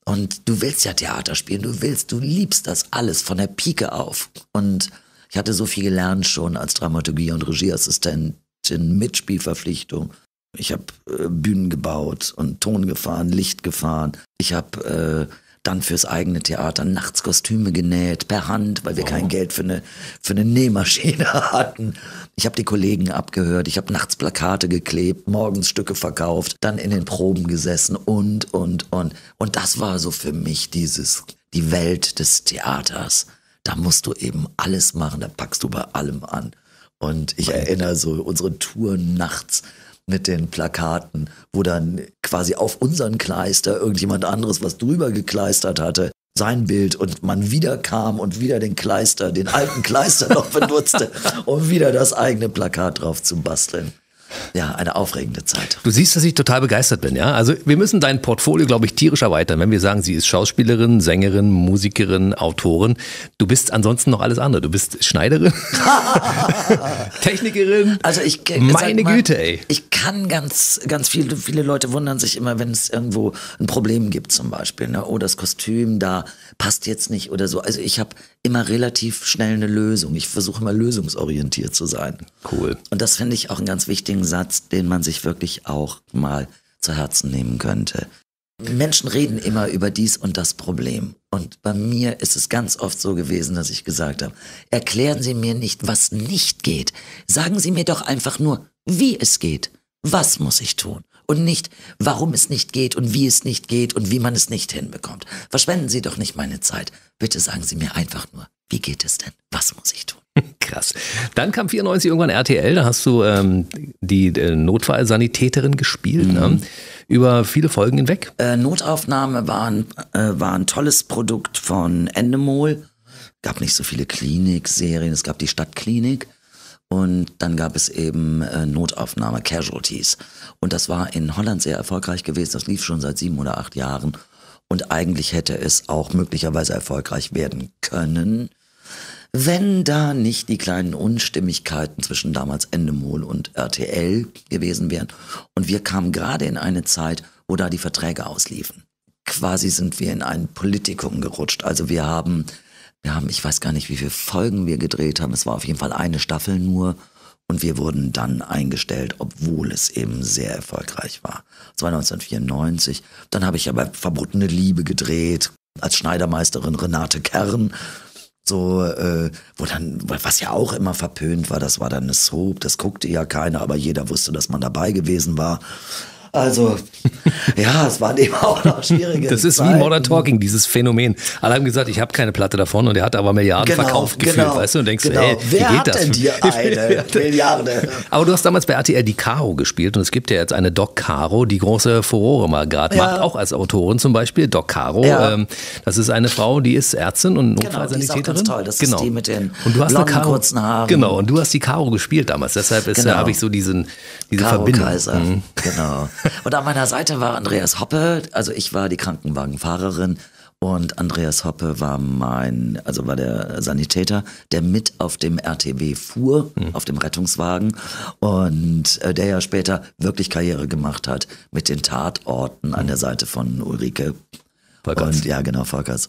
Und du willst ja Theater spielen, du willst, du liebst das alles von der Pike auf. Und ich hatte so viel gelernt schon als Dramaturgie- und Regieassistentin, Mitspielverpflichtung. Ich habe äh, Bühnen gebaut und Ton gefahren, Licht gefahren. Ich habe äh, dann fürs eigene Theater nachts Kostüme genäht, per Hand, weil wir wow. kein Geld für eine, für eine Nähmaschine hatten. Ich habe die Kollegen abgehört, ich habe nachts Plakate geklebt, morgens Stücke verkauft, dann in den Proben gesessen und, und, und. Und das war so für mich dieses, die Welt des Theaters. Da musst du eben alles machen, da packst du bei allem an. Und ich erinnere so unsere Touren nachts mit den Plakaten, wo dann quasi auf unseren Kleister irgendjemand anderes was drüber gekleistert hatte, sein Bild und man wieder kam und wieder den Kleister, den alten Kleister noch benutzte, um wieder das eigene Plakat drauf zu basteln ja, eine aufregende Zeit. Du siehst, dass ich total begeistert bin, ja? Also wir müssen dein Portfolio, glaube ich, tierisch erweitern. Wenn wir sagen, sie ist Schauspielerin, Sängerin, Musikerin, Autorin. Du bist ansonsten noch alles andere. Du bist Schneiderin, Technikerin. Also ich, meine mal, Güte, ey. Ich kann ganz, ganz viele, viele Leute wundern sich immer, wenn es irgendwo ein Problem gibt zum Beispiel. Ne? Oh, das Kostüm da passt jetzt nicht oder so. Also ich habe immer relativ schnell eine Lösung. Ich versuche immer lösungsorientiert zu sein. Cool. Und das finde ich auch einen ganz wichtigen Satz, den man sich wirklich auch mal zu Herzen nehmen könnte. Menschen reden immer über dies und das Problem. Und bei mir ist es ganz oft so gewesen, dass ich gesagt habe, erklären Sie mir nicht, was nicht geht. Sagen Sie mir doch einfach nur, wie es geht. Was muss ich tun? Und nicht, warum es nicht geht und wie es nicht geht und wie man es nicht hinbekommt. Verschwenden Sie doch nicht meine Zeit. Bitte sagen Sie mir einfach nur, wie geht es denn? Was muss ich tun? Krass. Dann kam 94 irgendwann RTL, da hast du ähm, die äh, Notfallsanitäterin gespielt, ne? mhm. ne? über viele Folgen hinweg. Äh, Notaufnahme war ein, äh, war ein tolles Produkt von Endemol. Gab nicht so viele Klinikserien, es gab die Stadtklinik. Und dann gab es eben äh, Notaufnahme, Casualties. Und das war in Holland sehr erfolgreich gewesen. Das lief schon seit sieben oder acht Jahren. Und eigentlich hätte es auch möglicherweise erfolgreich werden können, wenn da nicht die kleinen Unstimmigkeiten zwischen damals Endemol und RTL gewesen wären. Und wir kamen gerade in eine Zeit, wo da die Verträge ausliefen. Quasi sind wir in ein Politikum gerutscht. Also wir haben wir haben, ich weiß gar nicht, wie viele Folgen wir gedreht haben. Es war auf jeden Fall eine Staffel nur. Und wir wurden dann eingestellt, obwohl es eben sehr erfolgreich war. Das war 1994. Dann habe ich aber Verbotene Liebe gedreht, als Schneidermeisterin Renate Kern. So, äh, wo dann, was ja auch immer verpönt war, das war dann eine Soap, das guckte ja keiner, aber jeder wusste, dass man dabei gewesen war. Also, ja, es waren eben auch noch schwierige Das ist Zeiten. wie Modern Talking, dieses Phänomen. Alle haben gesagt, ich habe keine Platte davon und er hat aber Milliarden genau, verkauft gefühlt, genau, weißt du? Und denkst, genau. wie Wer geht hat das? denn dir eine Milliarde? Aber du hast damals bei RTL die Caro gespielt und es gibt ja jetzt eine Doc Caro, die große Furore mal gerade ja. macht, auch als Autorin zum Beispiel. Doc Caro, ja. ähm, das ist eine Frau, die ist Ärztin und Notfallsanitäterin. Genau, die ist toll, das genau. ist die mit den und du hast blonden, Caro, kurzen Haaren. Genau, und du hast die Caro gespielt damals, deshalb genau. habe ich so diesen, diese Caro Verbindung. Kaiser, mhm. genau. Und an meiner Seite war Andreas Hoppe, also ich war die Krankenwagenfahrerin und Andreas Hoppe war mein, also war der Sanitäter, der mit auf dem RTW fuhr, mhm. auf dem Rettungswagen und äh, der ja später wirklich Karriere gemacht hat mit den Tatorten an der Seite von Ulrike. Volkers. Und ja, genau, Volkers.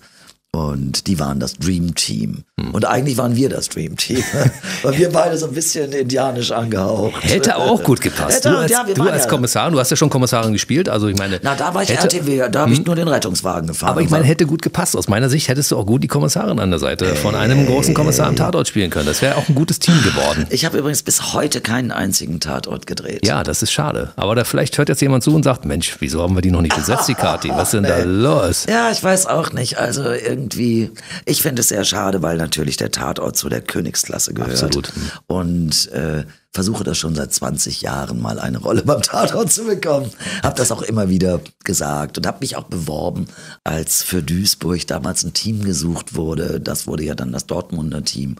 Und die waren das Dream Team. Hm. Und eigentlich waren wir das Dream Team. weil wir beide so ein bisschen indianisch angehaucht. Hätte auch gut gepasst. Hätte, du als, ja, du als Kommissar, du hast ja schon Kommissarin gespielt. Also ich meine. Na, da war ich hätte, RTW, da habe ich hm? nur den Rettungswagen gefahren. Aber ich meine, hätte gut gepasst. Aus meiner Sicht hättest du auch gut die Kommissarin an der Seite hey. von einem großen Kommissar am Tatort spielen können. Das wäre auch ein gutes Team geworden. Ich habe übrigens bis heute keinen einzigen Tatort gedreht. Ja, das ist schade. Aber da vielleicht hört jetzt jemand zu und sagt, Mensch, wieso haben wir die noch nicht besetzt, die Kati? Was ist denn da los? Ja, ich weiß auch nicht. Also irgendwie ich finde es sehr schade, weil natürlich der Tatort zu der Königsklasse gehört. Absolut. Und äh, versuche das schon seit 20 Jahren mal eine Rolle beim Tatort zu bekommen. Habe das auch immer wieder gesagt und habe mich auch beworben, als für Duisburg damals ein Team gesucht wurde. Das wurde ja dann das Dortmunder Team.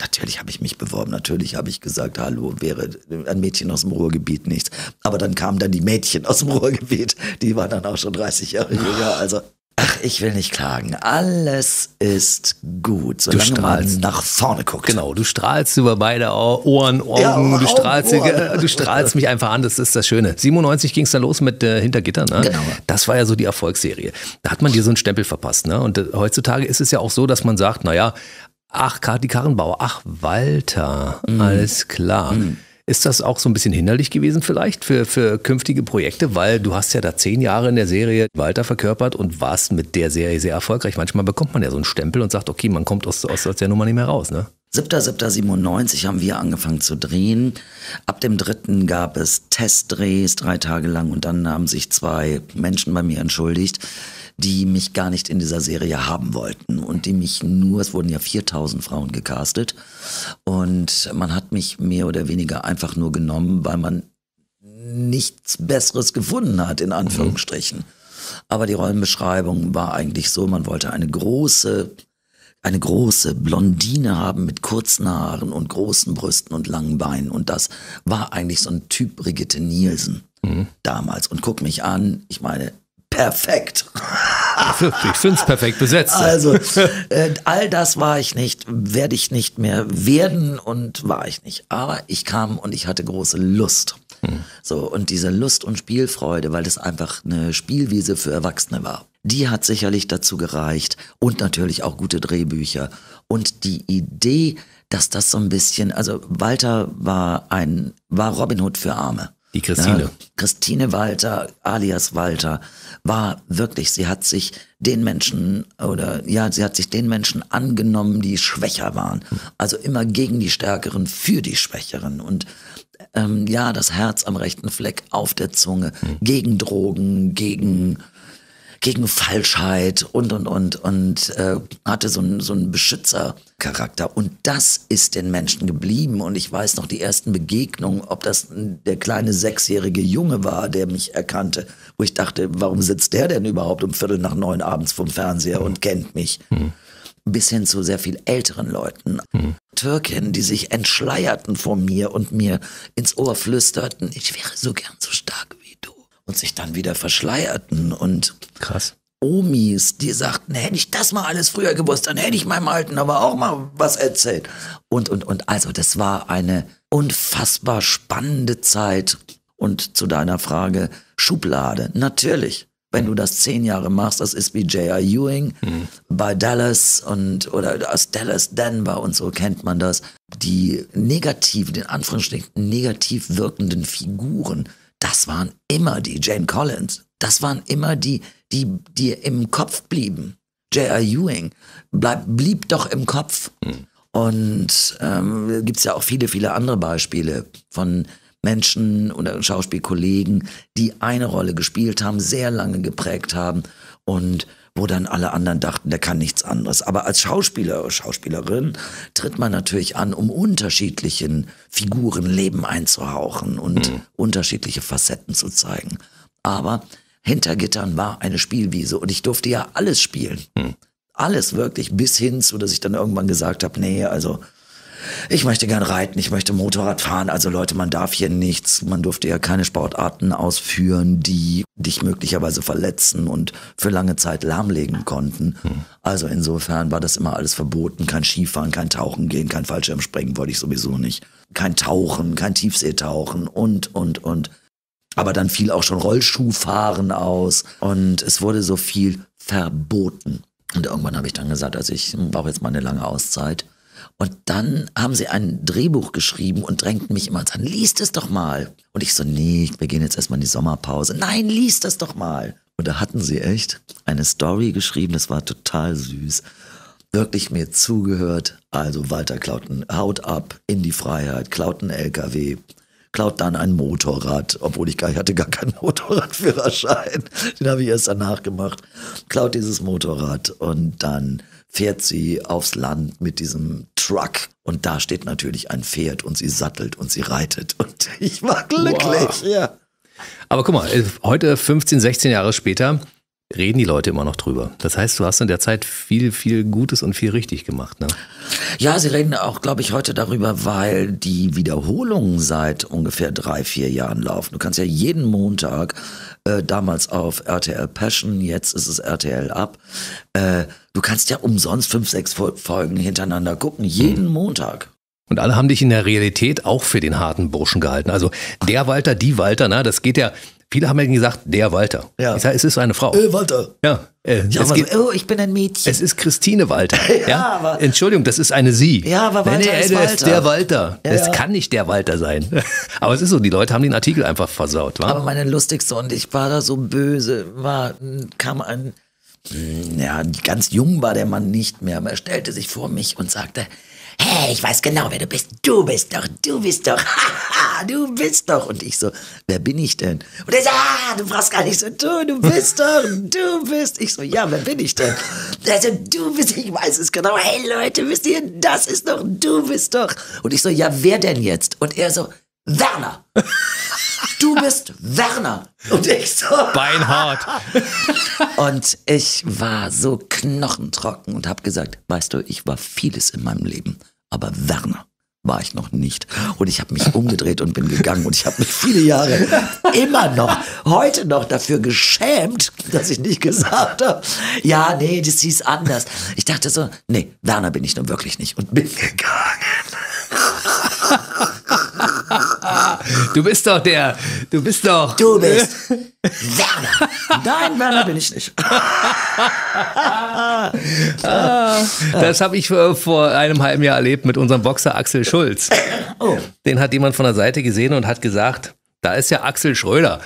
Natürlich habe ich mich beworben, natürlich habe ich gesagt, hallo, wäre ein Mädchen aus dem Ruhrgebiet nichts. Aber dann kamen dann die Mädchen aus dem Ruhrgebiet, die waren dann auch schon 30 Jahre jünger. Also Ach, ich will nicht klagen. Alles ist gut, solange man nach vorne guckt. Genau, du strahlst über beide Ohren, Augen, ja, du, strahlst, Ohren. du strahlst mich einfach an, das ist das Schöne. 97 ging es dann los mit äh, Hintergitter, ne? Genau. Das war ja so die Erfolgsserie. Da hat man dir so einen Stempel verpasst, ne? Und äh, heutzutage ist es ja auch so, dass man sagt, naja, ach, die Karrenbauer, ach, Walter, mm. alles klar. Mm. Ist das auch so ein bisschen hinderlich gewesen vielleicht für, für künftige Projekte? Weil du hast ja da zehn Jahre in der Serie Walter verkörpert und warst mit der Serie sehr erfolgreich. Manchmal bekommt man ja so einen Stempel und sagt, okay, man kommt aus, aus, aus der Nummer nicht mehr raus, ne? 7.7.97 haben wir angefangen zu drehen. Ab dem dritten gab es Testdrehs drei Tage lang und dann haben sich zwei Menschen bei mir entschuldigt, die mich gar nicht in dieser Serie haben wollten und die mich nur, es wurden ja 4000 Frauen gecastet und man hat mich mehr oder weniger einfach nur genommen, weil man nichts Besseres gefunden hat, in Anführungsstrichen. Mhm. Aber die Rollenbeschreibung war eigentlich so, man wollte eine große, eine große Blondine haben mit kurzen Haaren und großen Brüsten und langen Beinen. Und das war eigentlich so ein Typ Brigitte Nielsen mhm. damals. Und guck mich an, ich meine, perfekt. Ich finde es perfekt besetzt. Also, äh, all das war ich nicht, werde ich nicht mehr werden und war ich nicht. Aber ich kam und ich hatte große Lust. Hm. So, und diese Lust und Spielfreude, weil das einfach eine Spielwiese für Erwachsene war. Die hat sicherlich dazu gereicht und natürlich auch gute Drehbücher. Und die Idee, dass das so ein bisschen, also Walter war ein, war Robin Hood für Arme. Die Christine. Ja, Christine Walter, alias Walter, war wirklich, sie hat sich den Menschen oder ja, sie hat sich den Menschen angenommen, die schwächer waren. Also immer gegen die Stärkeren, für die Schwächeren. Und ähm, ja, das Herz am rechten Fleck auf der Zunge, mhm. gegen Drogen, gegen gegen Falschheit und und und und äh, hatte so einen so einen Beschützercharakter und das ist den Menschen geblieben und ich weiß noch die ersten Begegnungen, ob das der kleine sechsjährige Junge war, der mich erkannte, wo ich dachte, warum sitzt der denn überhaupt um Viertel nach neun abends vom Fernseher mhm. und kennt mich? Mhm. Bis hin zu sehr viel älteren Leuten. Mhm. Türken, die sich entschleierten vor mir und mir ins Ohr flüsterten, ich wäre so gern so stark wie und sich dann wieder verschleierten und krass. Omis, die sagten, hätte ich das mal alles früher gewusst, dann hätte ich meinem Alten aber auch mal was erzählt. Und, und, und, also das war eine unfassbar spannende Zeit. Und zu deiner Frage, Schublade, natürlich. Wenn du das zehn Jahre machst, das ist wie J.R. Ewing mhm. bei Dallas und oder aus Dallas, Denver und so kennt man das. Die negativen, den Anführungsstrichen negativ wirkenden Figuren, das waren immer die Jane Collins. Das waren immer die, die, die im Kopf blieben. J.R. Ewing bleib, blieb doch im Kopf. Mhm. Und ähm, gibt es ja auch viele, viele andere Beispiele von Menschen oder Schauspielkollegen, die eine Rolle gespielt haben, sehr lange geprägt haben und wo dann alle anderen dachten, der kann nichts anderes. Aber als Schauspieler oder Schauspielerin tritt man natürlich an, um unterschiedlichen Figuren Leben einzuhauchen und mhm. unterschiedliche Facetten zu zeigen. Aber hinter Gittern war eine Spielwiese und ich durfte ja alles spielen. Mhm. Alles wirklich, bis hin zu, dass ich dann irgendwann gesagt habe, nee, also ich möchte gern reiten, ich möchte Motorrad fahren. Also Leute, man darf hier nichts. Man durfte ja keine Sportarten ausführen, die dich möglicherweise verletzen und für lange Zeit lahmlegen konnten. Hm. Also insofern war das immer alles verboten. Kein Skifahren, kein Tauchen gehen, kein Fallschirmspringen wollte ich sowieso nicht. Kein Tauchen, kein Tiefseetauchen und, und, und. Aber dann fiel auch schon Rollschuhfahren aus und es wurde so viel verboten. Und irgendwann habe ich dann gesagt, also ich brauche jetzt mal eine lange Auszeit. Und dann haben sie ein Drehbuch geschrieben und drängten mich immer an, liest es doch mal. Und ich so, nee, wir gehen jetzt erstmal in die Sommerpause. Nein, liest es doch mal. Und da hatten sie echt eine Story geschrieben, das war total süß. Wirklich mir zugehört. Also Walter Klauten haut ab in die Freiheit, klaut einen LKW, klaut dann ein Motorrad, obwohl ich gar, ich hatte gar keinen Motorradführerschein. Den habe ich erst danach gemacht. Klaut dieses Motorrad und dann fährt sie aufs Land mit diesem Truck und da steht natürlich ein Pferd und sie sattelt und sie reitet und ich war glücklich, wow. ja. Aber guck mal, heute 15, 16 Jahre später reden die Leute immer noch drüber. Das heißt, du hast in der Zeit viel, viel Gutes und viel richtig gemacht. Ne? Ja, sie reden auch, glaube ich, heute darüber, weil die Wiederholungen seit ungefähr drei, vier Jahren laufen. Du kannst ja jeden Montag äh, damals auf RTL Passion, jetzt ist es RTL Up. Äh, du kannst ja umsonst fünf, sechs Folgen hintereinander gucken, jeden mhm. Montag. Und alle haben dich in der Realität auch für den harten Burschen gehalten. Also der Walter, die Walter, na, das geht ja. Viele haben ja gesagt, der Walter. Ja. Ich sage, es ist eine Frau. Äh, Walter. Ja. Äh, ja es geht, oh, ich bin ein Mädchen. Es ist Christine Walter. ja, ja? Aber, Entschuldigung, das ist eine Sie. Ja, aber Walter nee, nee, ist Walter. ist der Walter. Ja, das kann nicht der Walter sein. aber es ist so, die Leute haben den Artikel einfach versaut. Wa? Aber meine lustigste und ich war da so böse, war, kam ein, ja, ganz jung war der Mann nicht mehr, aber er stellte sich vor mich und sagte, hey, ich weiß genau, wer du bist. Du bist doch, du bist doch, du bist doch. Und ich so, wer bin ich denn? Und er so, ah, du brauchst gar nicht so tun, du bist doch, du bist. Ich so, ja, wer bin ich denn? Er so, du bist, ich weiß es genau. Hey Leute, wisst ihr, das ist doch, du bist doch. Und ich so, ja, wer denn jetzt? Und er so, Werner. Du bist Werner. Und ich so. Beinhart. Und ich war so knochentrocken und habe gesagt, weißt du, ich war vieles in meinem Leben, aber Werner war ich noch nicht. Und ich habe mich umgedreht und bin gegangen. Und ich habe mich viele Jahre immer noch, heute noch dafür geschämt, dass ich nicht gesagt habe, ja, nee, das hieß anders. Ich dachte so, nee, Werner bin ich nun wirklich nicht. Und bin gegangen. Du bist doch der, du bist doch. Du bist Werner. Nein, Werner bin ich nicht. das habe ich vor einem halben Jahr erlebt mit unserem Boxer Axel Schulz. Oh. Den hat jemand von der Seite gesehen und hat gesagt, da ist ja Axel Schröder.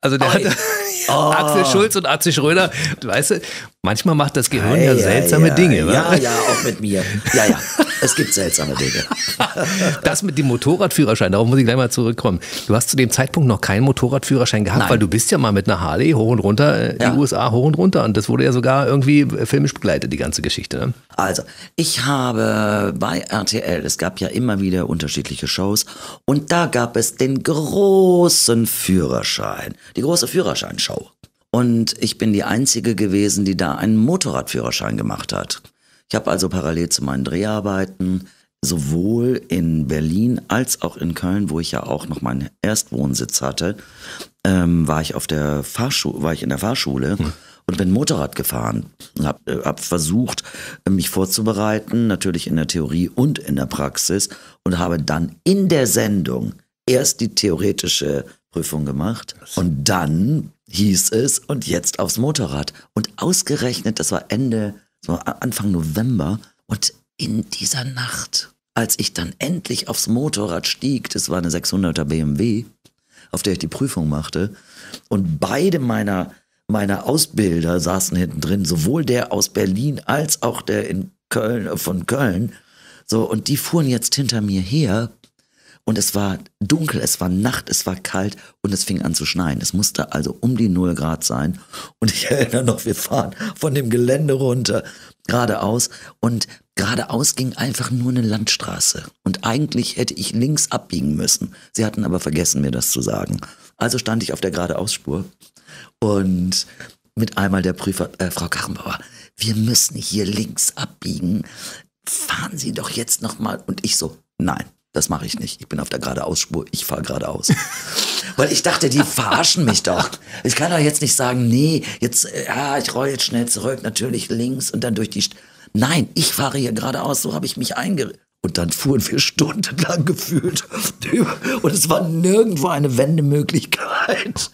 Also der Oi. hat oh. Axel Schulz und Axel Schröder, du weißt, manchmal macht das Gehirn ja, ja seltsame ja, Dinge. Ja, ja, auch mit mir. Ja, ja, es gibt seltsame Dinge. Das mit dem Motorradführerschein, darauf muss ich gleich mal zurückkommen. Du hast zu dem Zeitpunkt noch keinen Motorradführerschein gehabt, Nein. weil du bist ja mal mit einer Harley hoch und runter, äh, ja. die USA hoch und runter und das wurde ja sogar irgendwie filmisch begleitet, die ganze Geschichte. Ne? Also, ich habe bei RTL, es gab ja immer wieder unterschiedliche Shows und da gab es den großen Führerschein, die große Führerscheinshow. Und ich bin die Einzige gewesen, die da einen Motorradführerschein gemacht hat. Ich habe also parallel zu meinen Dreharbeiten sowohl in Berlin als auch in Köln, wo ich ja auch noch meinen Erstwohnsitz hatte, ähm, war ich auf der Fahrschule, war ich in der Fahrschule hm. und bin Motorrad gefahren. Hab, äh, hab versucht, mich vorzubereiten, natürlich in der Theorie und in der Praxis und habe dann in der Sendung erst die theoretische Prüfung gemacht und dann hieß es und jetzt aufs Motorrad und ausgerechnet, das war Ende so Anfang November. Und in dieser Nacht, als ich dann endlich aufs Motorrad stieg, das war eine 600er BMW, auf der ich die Prüfung machte, und beide meiner, meiner Ausbilder saßen hinten drin, sowohl der aus Berlin als auch der in Köln, von Köln, so, und die fuhren jetzt hinter mir her und es war dunkel, es war Nacht, es war kalt und es fing an zu schneien. Es musste also um die null Grad sein. Und ich erinnere noch, wir fahren von dem Gelände runter, geradeaus. Und geradeaus ging einfach nur eine Landstraße. Und eigentlich hätte ich links abbiegen müssen. Sie hatten aber vergessen, mir das zu sagen. Also stand ich auf der geradeausspur und mit einmal der Prüfer, äh, Frau Kachenbauer, wir müssen hier links abbiegen. Fahren Sie doch jetzt nochmal. Und ich so, nein das mache ich nicht. Ich bin auf der geradeausspur, ich fahre geradeaus. Weil ich dachte, die verarschen mich doch. Ich kann doch jetzt nicht sagen, nee, jetzt, äh, ja, ich roll jetzt schnell zurück, natürlich links und dann durch die. St Nein, ich fahre hier geradeaus, so habe ich mich eingerichtet. Und dann fuhren wir stundenlang gefühlt. Und es war nirgendwo eine Wendemöglichkeit.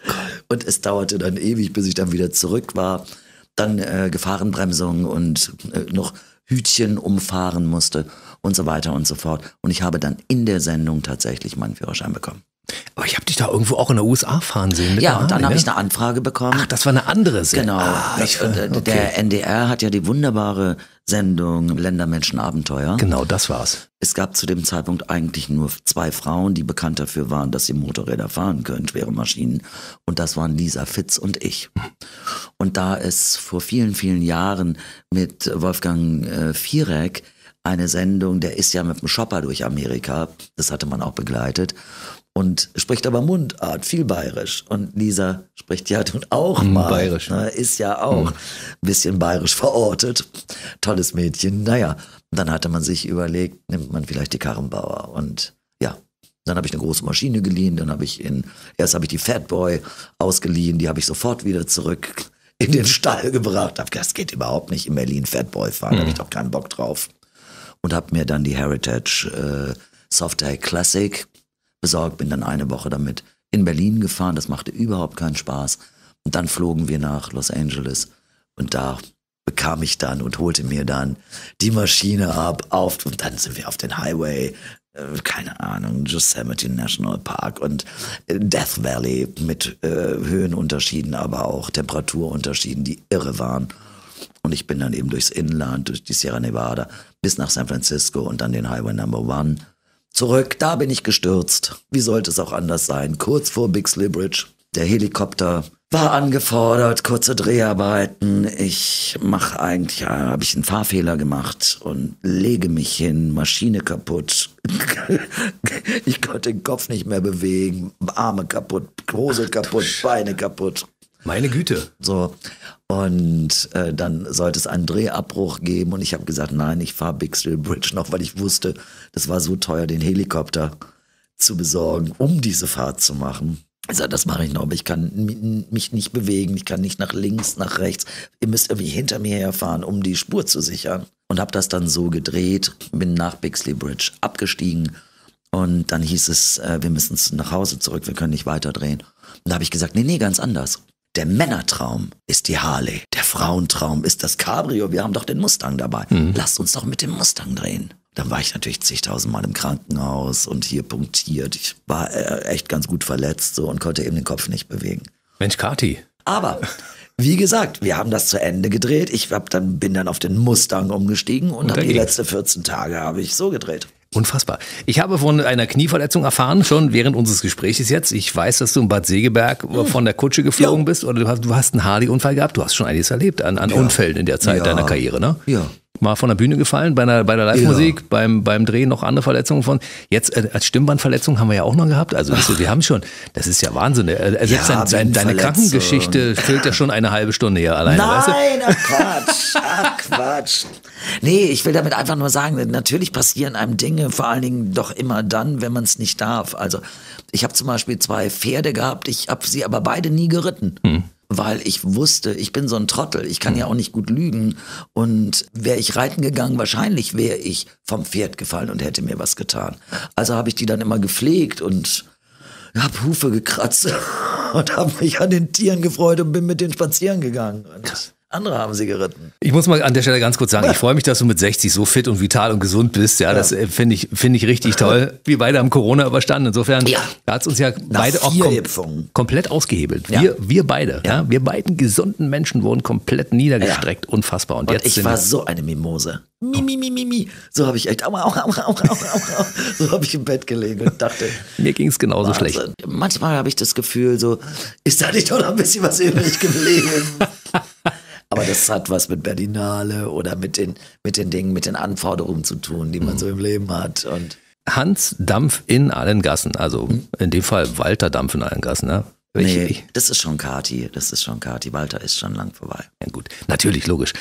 Und es dauerte dann ewig, bis ich dann wieder zurück war. Dann äh, Gefahrenbremsung und äh, noch Hütchen umfahren musste und so weiter und so fort. Und ich habe dann in der Sendung tatsächlich meinen Führerschein bekommen. Aber ich habe dich da irgendwo auch in der USA fahren sehen. ja, und dann habe ich eine Anfrage bekommen. Ach, das war eine andere Sendung. Genau. Ah, das, okay. Der NDR hat ja die wunderbare Sendung Ländermenschenabenteuer. Genau, das war's. Es gab zu dem Zeitpunkt eigentlich nur zwei Frauen, die bekannt dafür waren, dass sie Motorräder fahren können, schwere Maschinen. Und das waren Lisa Fitz und ich. Und da es vor vielen, vielen Jahren mit Wolfgang äh, Viereck eine Sendung, der ist ja mit dem Shopper durch Amerika, das hatte man auch begleitet und spricht aber Mundart, viel bayerisch. Und Lisa spricht ja nun auch mm, mal. Bayerisch. Ne, ist ja auch ein mm. bisschen bayerisch verortet. Tolles Mädchen. Naja, dann hatte man sich überlegt, nimmt man vielleicht die Karrenbauer. Und ja, Dann habe ich eine große Maschine geliehen, dann habe ich in, erst habe ich die Fatboy ausgeliehen, die habe ich sofort wieder zurück in den Stall gebracht. Hab das geht überhaupt nicht in Berlin Fatboy fahren, mhm. habe ich doch keinen Bock drauf. Und habe mir dann die Heritage äh, Softail Classic besorgt, bin dann eine Woche damit in Berlin gefahren, das machte überhaupt keinen Spaß. Und dann flogen wir nach Los Angeles und da bekam ich dann und holte mir dann die Maschine ab auf und dann sind wir auf den Highway äh, keine Ahnung, Yosemite National Park und äh, Death Valley mit äh, Höhenunterschieden, aber auch Temperaturunterschieden, die irre waren. Und ich bin dann eben durchs Inland, durch die Sierra Nevada bis nach San Francisco und dann den Highway Number One. Zurück, da bin ich gestürzt. Wie sollte es auch anders sein? Kurz vor Bixley Bridge. Der Helikopter war angefordert, kurze Dreharbeiten. Ich mache eigentlich, ja, habe ich einen Fahrfehler gemacht und lege mich hin, Maschine kaputt. ich konnte den Kopf nicht mehr bewegen, Arme kaputt, Hose kaputt, Beine kaputt. Meine Güte. So. Und äh, dann sollte es einen Drehabbruch geben und ich habe gesagt, nein, ich fahre Bixley Bridge noch, weil ich wusste, das war so teuer, den Helikopter zu besorgen, um diese Fahrt zu machen. Also das mache ich noch, aber ich kann mich nicht bewegen, ich kann nicht nach links, nach rechts. Ihr müsst irgendwie hinter mir herfahren, um die Spur zu sichern. Und habe das dann so gedreht, bin nach Bixley Bridge abgestiegen und dann hieß es, äh, wir müssen nach Hause zurück, wir können nicht weiter drehen. Und da habe ich gesagt, nee, nee, ganz anders. Der Männertraum ist die Harley, der Frauentraum ist das Cabrio, wir haben doch den Mustang dabei. Mhm. Lasst uns doch mit dem Mustang drehen. Dann war ich natürlich zigtausendmal im Krankenhaus und hier punktiert. Ich war äh, echt ganz gut verletzt so und konnte eben den Kopf nicht bewegen. Mensch, Kati. Aber wie gesagt, wir haben das zu Ende gedreht. Ich hab dann, bin dann auf den Mustang umgestiegen und, und dann die letzten 14 Tage habe ich so gedreht. Unfassbar. Ich habe von einer Knieverletzung erfahren, schon während unseres Gesprächs jetzt. Ich weiß, dass du in Bad Segeberg hm. von der Kutsche geflogen ja. bist oder du hast, du hast einen Harley-Unfall gehabt. Du hast schon einiges erlebt an, an ja. Unfällen in der Zeit ja. deiner Karriere, ne? Ja mal von der Bühne gefallen, bei, einer, bei der Live-Musik, ja. beim, beim Drehen noch andere Verletzungen von. Jetzt äh, als Stimmbandverletzung haben wir ja auch noch gehabt. Also du, wir haben schon, das ist ja Wahnsinn. Äh, äh selbst ja, dein, deine Krankengeschichte füllt ja schon eine halbe Stunde hier alleine. Nein, weißt du? ach Quatsch, ach Quatsch. Nee, ich will damit einfach nur sagen, natürlich passieren einem Dinge, vor allen Dingen doch immer dann, wenn man es nicht darf. Also ich habe zum Beispiel zwei Pferde gehabt, ich habe sie aber beide nie geritten. Hm weil ich wusste, ich bin so ein Trottel, ich kann ja auch nicht gut lügen. Und wäre ich reiten gegangen, wahrscheinlich wäre ich vom Pferd gefallen und hätte mir was getan. Also habe ich die dann immer gepflegt und habe Hufe gekratzt und habe mich an den Tieren gefreut und bin mit denen spazieren gegangen. Und andere haben sie geritten. Ich muss mal an der Stelle ganz kurz sagen, ich freue mich, dass du mit 60 so fit und vital und gesund bist. Ja, ja. das äh, finde ich, finde ich richtig toll. Wir beide haben Corona überstanden. Insofern ja. hat es uns ja Nach beide auch kom komplett ausgehebelt. Ja. Wir, wir beide, ja. wir beiden gesunden Menschen wurden komplett niedergestreckt. Unfassbar. Und, und jetzt ich war so eine Mimose. Mi, mi, mi, mi, mi. So habe ich echt, au, au, au, au, au, so habe ich im Bett gelegen und dachte. Mir ging es genauso Wahnsinn. schlecht. Manchmal habe ich das Gefühl, so, ist da nicht doch noch ein bisschen was übrig geblieben? Aber das hat was mit Berlinale oder mit den, mit den Dingen, mit den Anforderungen zu tun, die man mhm. so im Leben hat. Und Hans Dampf in allen Gassen, also mhm. in dem Fall Walter Dampf in allen Gassen, ne? Nee, ich, das ist schon Kati, das ist schon Kati. Walter ist schon lang vorbei. Ja gut, natürlich, logisch.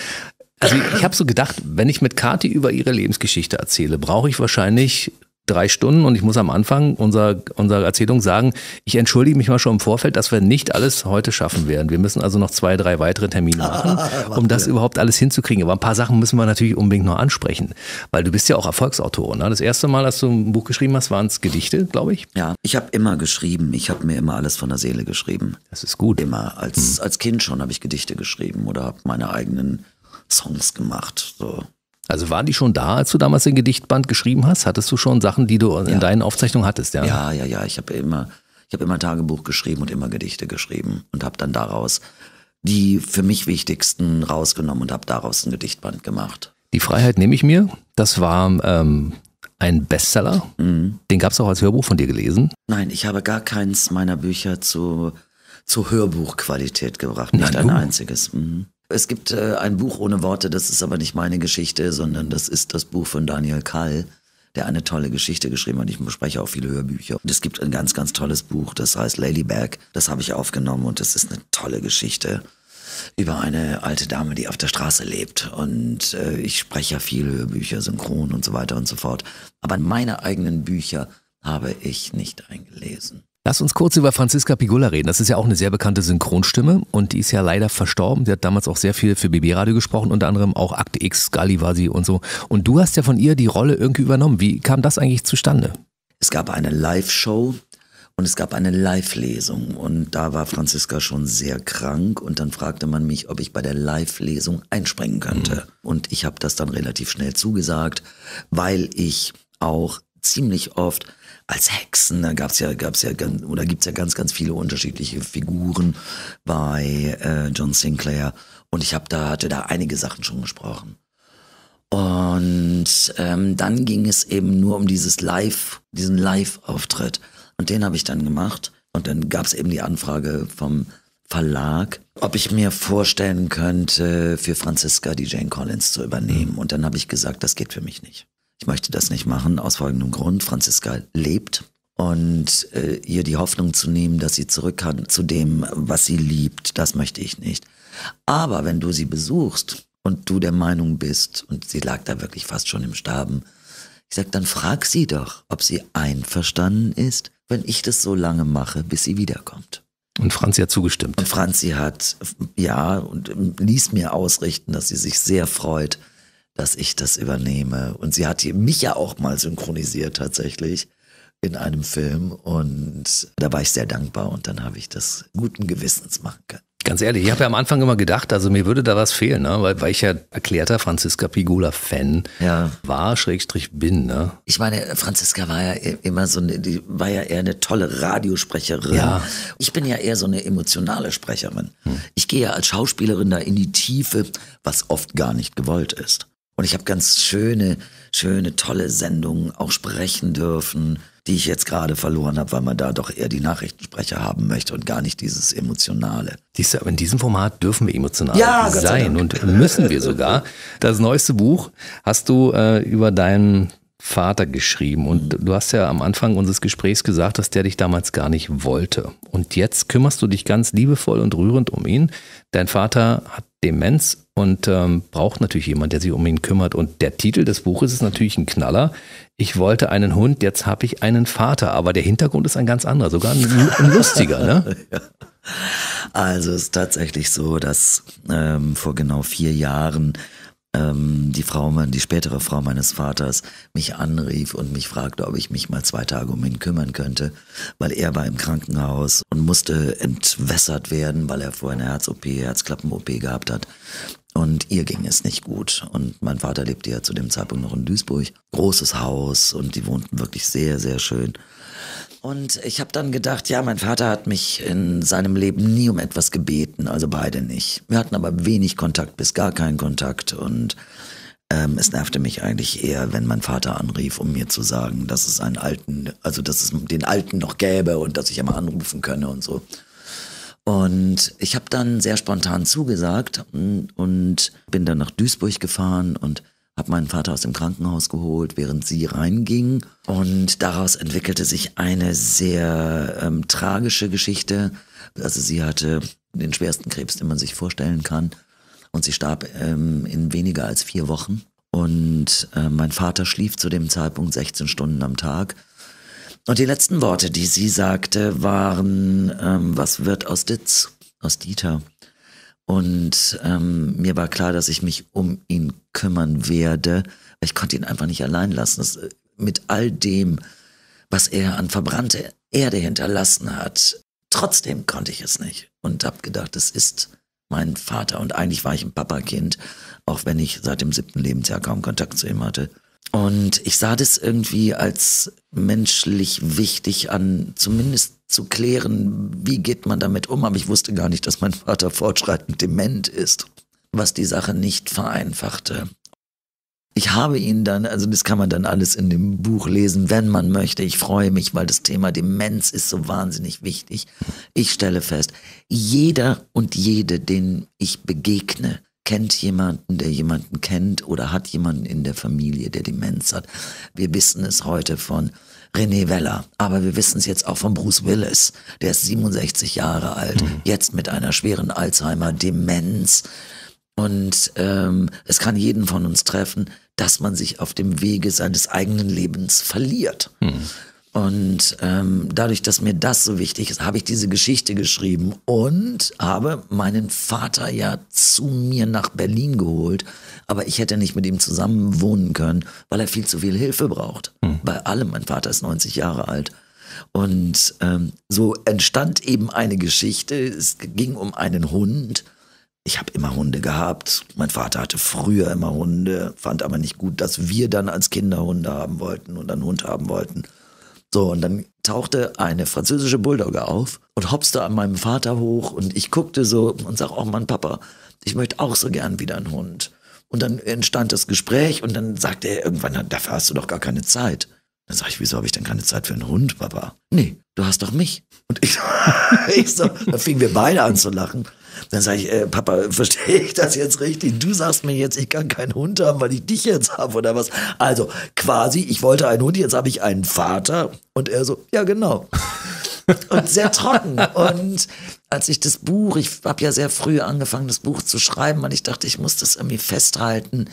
Also ich, ich habe so gedacht, wenn ich mit Kati über ihre Lebensgeschichte erzähle, brauche ich wahrscheinlich drei Stunden und ich muss am Anfang unserer, unserer Erzählung sagen, ich entschuldige mich mal schon im Vorfeld, dass wir nicht alles heute schaffen werden. Wir müssen also noch zwei, drei weitere Termine machen, um das überhaupt alles hinzukriegen. Aber ein paar Sachen müssen wir natürlich unbedingt noch ansprechen, weil du bist ja auch Erfolgsautor. Ne? Das erste Mal, dass du ein Buch geschrieben hast, waren es Gedichte, glaube ich. Ja, ich habe immer geschrieben. Ich habe mir immer alles von der Seele geschrieben. Das ist gut. Immer. Als, hm. als Kind schon habe ich Gedichte geschrieben oder habe meine eigenen Songs gemacht. So. Also waren die schon da, als du damals den Gedichtband geschrieben hast? Hattest du schon Sachen, die du in ja. deinen Aufzeichnungen hattest? Ja, ja, ja. ja. Ich habe immer, ich immer Tagebuch geschrieben und immer Gedichte geschrieben und habe dann daraus die für mich wichtigsten rausgenommen und habe daraus ein Gedichtband gemacht. Die Freiheit nehme ich mir. Das war ähm, ein Bestseller. Mhm. Den gab es auch als Hörbuch von dir gelesen. Nein, ich habe gar keins meiner Bücher zu, zu Hörbuchqualität gebracht. Nicht Nein, ein einziges. Mhm. Es gibt äh, ein Buch ohne Worte, das ist aber nicht meine Geschichte, sondern das ist das Buch von Daniel Kall, der eine tolle Geschichte geschrieben hat. Ich bespreche auch viele Hörbücher. Und es gibt ein ganz, ganz tolles Buch, das heißt Ladybag. Das habe ich aufgenommen und das ist eine tolle Geschichte über eine alte Dame, die auf der Straße lebt. Und äh, ich spreche ja viele Hörbücher, synchron und so weiter und so fort. Aber meine eigenen Bücher habe ich nicht eingelesen. Lass uns kurz über Franziska Pigula reden. Das ist ja auch eine sehr bekannte Synchronstimme und die ist ja leider verstorben. Sie hat damals auch sehr viel für BB Radio gesprochen, unter anderem auch Akte X, Scully war sie und so. Und du hast ja von ihr die Rolle irgendwie übernommen. Wie kam das eigentlich zustande? Es gab eine Live-Show und es gab eine Live-Lesung und da war Franziska schon sehr krank und dann fragte man mich, ob ich bei der Live-Lesung einspringen könnte. Mhm. Und ich habe das dann relativ schnell zugesagt, weil ich auch ziemlich oft als Hexen, da gab's ja, gab's ja, oder gibt's ja ganz, ganz viele unterschiedliche Figuren bei äh, John Sinclair. Und ich habe da, hatte da einige Sachen schon gesprochen. Und ähm, dann ging es eben nur um dieses Live, diesen Live-Auftritt. Und den habe ich dann gemacht. Und dann gab es eben die Anfrage vom Verlag, ob ich mir vorstellen könnte, für Franziska die Jane Collins zu übernehmen. Und dann habe ich gesagt, das geht für mich nicht. Ich möchte das nicht machen, aus folgendem Grund. Franziska lebt und äh, ihr die Hoffnung zu nehmen, dass sie zurück kann zu dem, was sie liebt, das möchte ich nicht. Aber wenn du sie besuchst und du der Meinung bist, und sie lag da wirklich fast schon im Sterben, ich sag, dann frag sie doch, ob sie einverstanden ist, wenn ich das so lange mache, bis sie wiederkommt. Und Franzi hat zugestimmt. Und Franzi hat, ja, und ließ mir ausrichten, dass sie sich sehr freut, dass ich das übernehme. Und sie hat mich ja auch mal synchronisiert tatsächlich in einem Film. Und da war ich sehr dankbar und dann habe ich das guten Gewissens machen können. Ganz ehrlich, ich habe ja am Anfang immer gedacht, also mir würde da was fehlen, ne? weil, weil ich ja erklärter Franziska Pigula-Fan ja. war, Schrägstrich bin. Ne? Ich meine, Franziska war ja immer so eine, die war ja eher eine tolle Radiosprecherin. Ja. Ich bin ja eher so eine emotionale Sprecherin. Hm. Ich gehe ja als Schauspielerin da in die Tiefe, was oft gar nicht gewollt ist. Und ich habe ganz schöne, schöne, tolle Sendungen auch sprechen dürfen, die ich jetzt gerade verloren habe, weil man da doch eher die Nachrichtensprecher haben möchte und gar nicht dieses Emotionale. Siehst du, aber in diesem Format dürfen wir emotional ja, sein und müssen wir sogar. Das neueste Buch hast du äh, über deinen Vater geschrieben und mhm. du hast ja am Anfang unseres Gesprächs gesagt, dass der dich damals gar nicht wollte. Und jetzt kümmerst du dich ganz liebevoll und rührend um ihn. Dein Vater hat Demenz und ähm, braucht natürlich jemand, der sich um ihn kümmert. Und der Titel des Buches ist natürlich ein Knaller. Ich wollte einen Hund, jetzt habe ich einen Vater. Aber der Hintergrund ist ein ganz anderer, sogar ein, ein lustiger. Ne? Also es ist tatsächlich so, dass ähm, vor genau vier Jahren ähm, die Frau, die spätere Frau meines Vaters, mich anrief und mich fragte, ob ich mich mal zwei Tage um ihn kümmern könnte, weil er war im Krankenhaus und musste entwässert werden, weil er vorher eine Herz-OP, Herzklappen-OP gehabt hat. Und ihr ging es nicht gut. Und mein Vater lebte ja zu dem Zeitpunkt noch in Duisburg. Großes Haus und die wohnten wirklich sehr, sehr schön. Und ich habe dann gedacht, ja, mein Vater hat mich in seinem Leben nie um etwas gebeten, also beide nicht. Wir hatten aber wenig Kontakt bis gar keinen Kontakt und ähm, es nervte mich eigentlich eher, wenn mein Vater anrief, um mir zu sagen, dass es einen alten, also dass es den alten noch gäbe und dass ich immer anrufen könne und so. Und ich habe dann sehr spontan zugesagt und, bin dann nach Duisburg gefahren und habe meinen Vater aus dem Krankenhaus geholt, während sie reinging. Und daraus entwickelte sich eine sehr ähm, tragische Geschichte. Also sie hatte den schwersten Krebs, den man sich vorstellen kann. Und sie starb ähm, in weniger als vier Wochen. Und äh, mein Vater schlief zu dem Zeitpunkt 16 Stunden am Tag. Und die letzten Worte, die sie sagte, waren, ähm, was wird aus Ditz, aus Dieter? Und ähm, mir war klar, dass ich mich um ihn kümmern werde. Ich konnte ihn einfach nicht allein lassen. Das, äh, mit all dem, was er an verbrannte Erde hinterlassen hat, trotzdem konnte ich es nicht. Und habe gedacht, das ist mein Vater. Und eigentlich war ich ein Papakind, auch wenn ich seit dem siebten Lebensjahr kaum Kontakt zu ihm hatte. Und ich sah das irgendwie als menschlich wichtig an, zumindest zu klären, wie geht man damit um. Aber ich wusste gar nicht, dass mein Vater fortschreitend dement ist, was die Sache nicht vereinfachte. Ich habe ihn dann, also das kann man dann alles in dem Buch lesen, wenn man möchte. Ich freue mich, weil das Thema Demenz ist so wahnsinnig wichtig. Ich stelle fest, jeder und jede, den ich begegne, kennt jemanden, der jemanden kennt oder hat jemanden in der Familie, der Demenz hat. Wir wissen es heute von René Weller, aber wir wissen es jetzt auch von Bruce Willis, der ist 67 Jahre alt, mhm. jetzt mit einer schweren Alzheimer-Demenz. Und ähm, es kann jeden von uns treffen, dass man sich auf dem Wege seines eigenen Lebens verliert. Mhm. Und ähm, dadurch, dass mir das so wichtig ist, habe ich diese Geschichte geschrieben und habe meinen Vater ja zu mir nach Berlin geholt. Aber ich hätte nicht mit ihm zusammen wohnen können, weil er viel zu viel Hilfe braucht. Mhm. Bei allem. Mein Vater ist 90 Jahre alt. Und ähm, so entstand eben eine Geschichte. Es ging um einen Hund. Ich habe immer Hunde gehabt. Mein Vater hatte früher immer Hunde, fand aber nicht gut, dass wir dann als Kinder Hunde haben wollten und einen Hund haben wollten. So, und dann tauchte eine französische Bulldogge auf und hopste an meinem Vater hoch und ich guckte so und sag, oh Mann, Papa, ich möchte auch so gern wieder einen Hund. Und dann entstand das Gespräch und dann sagte er irgendwann, dafür hast du doch gar keine Zeit. Dann sag ich, wieso habe ich denn keine Zeit für einen Hund, Papa? Nee, du hast doch mich. Und ich, ich so, da fingen wir beide an zu lachen. Dann sage ich, äh, Papa, verstehe ich das jetzt richtig? Du sagst mir jetzt, ich kann keinen Hund haben, weil ich dich jetzt habe oder was? Also quasi, ich wollte einen Hund, jetzt habe ich einen Vater. Und er so, ja genau. und sehr trocken. Und als ich das Buch, ich habe ja sehr früh angefangen, das Buch zu schreiben, und ich dachte, ich muss das irgendwie festhalten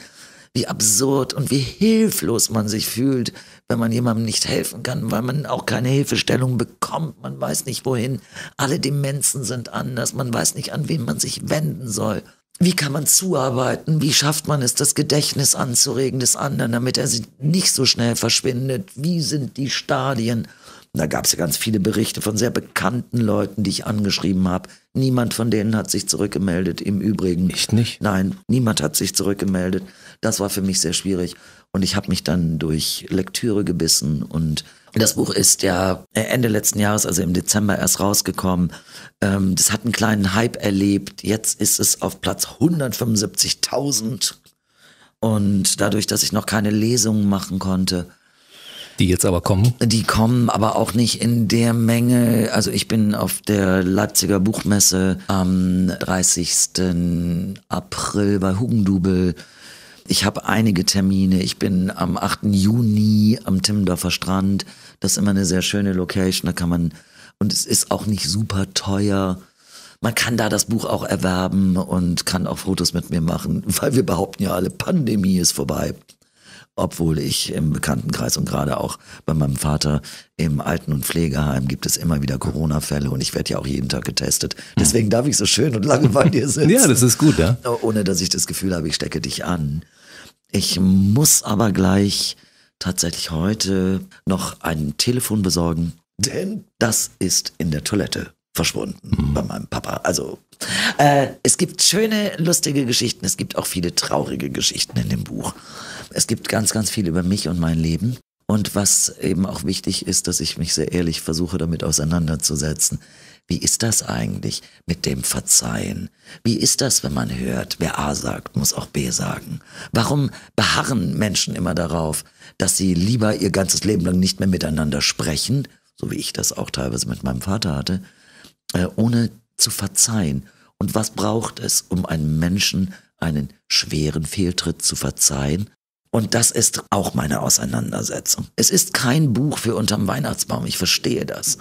wie absurd und wie hilflos man sich fühlt, wenn man jemandem nicht helfen kann, weil man auch keine Hilfestellung bekommt. Man weiß nicht wohin. Alle Demenzen sind anders. Man weiß nicht, an wen man sich wenden soll. Wie kann man zuarbeiten? Wie schafft man es, das Gedächtnis anzuregen des anderen, damit er nicht so schnell verschwindet? Wie sind die Stadien? Da gab es ja ganz viele Berichte von sehr bekannten Leuten, die ich angeschrieben habe. Niemand von denen hat sich zurückgemeldet. Im Übrigen. Echt nicht? Nein, niemand hat sich zurückgemeldet. Das war für mich sehr schwierig. Und ich habe mich dann durch Lektüre gebissen und das Buch ist ja Ende letzten Jahres, also im Dezember erst rausgekommen. Ähm, das hat einen kleinen Hype erlebt. Jetzt ist es auf Platz 175.000. Und dadurch, dass ich noch keine Lesungen machen konnte, die jetzt aber kommen? Die kommen aber auch nicht in der Menge. Also ich bin auf der Leipziger Buchmesse am 30. April bei Hugendubel ich habe einige Termine. Ich bin am 8. Juni am Timmendorfer Strand. Das ist immer eine sehr schöne Location. Da kann man, und es ist auch nicht super teuer. Man kann da das Buch auch erwerben und kann auch Fotos mit mir machen, weil wir behaupten ja alle, Pandemie ist vorbei. Obwohl ich im Bekanntenkreis und gerade auch bei meinem Vater im Alten- und Pflegeheim gibt es immer wieder Corona-Fälle und ich werde ja auch jeden Tag getestet. Deswegen darf ich so schön und lange bei dir sitzen. ja, das ist gut, ja. Ohne dass ich das Gefühl habe, ich stecke dich an. Ich muss aber gleich tatsächlich heute noch ein Telefon besorgen, denn das ist in der Toilette verschwunden mhm. bei meinem Papa. Also äh, es gibt schöne, lustige Geschichten, es gibt auch viele traurige Geschichten in dem Buch. Es gibt ganz, ganz viel über mich und mein Leben. Und was eben auch wichtig ist, dass ich mich sehr ehrlich versuche, damit auseinanderzusetzen. Wie ist das eigentlich mit dem Verzeihen? Wie ist das, wenn man hört, wer A sagt, muss auch B sagen? Warum beharren Menschen immer darauf, dass sie lieber ihr ganzes Leben lang nicht mehr miteinander sprechen, so wie ich das auch teilweise mit meinem Vater hatte, äh, ohne zu verzeihen? Und was braucht es, um einem Menschen einen schweren Fehltritt zu verzeihen? Und das ist auch meine Auseinandersetzung. Es ist kein Buch für unterm Weihnachtsbaum, ich verstehe das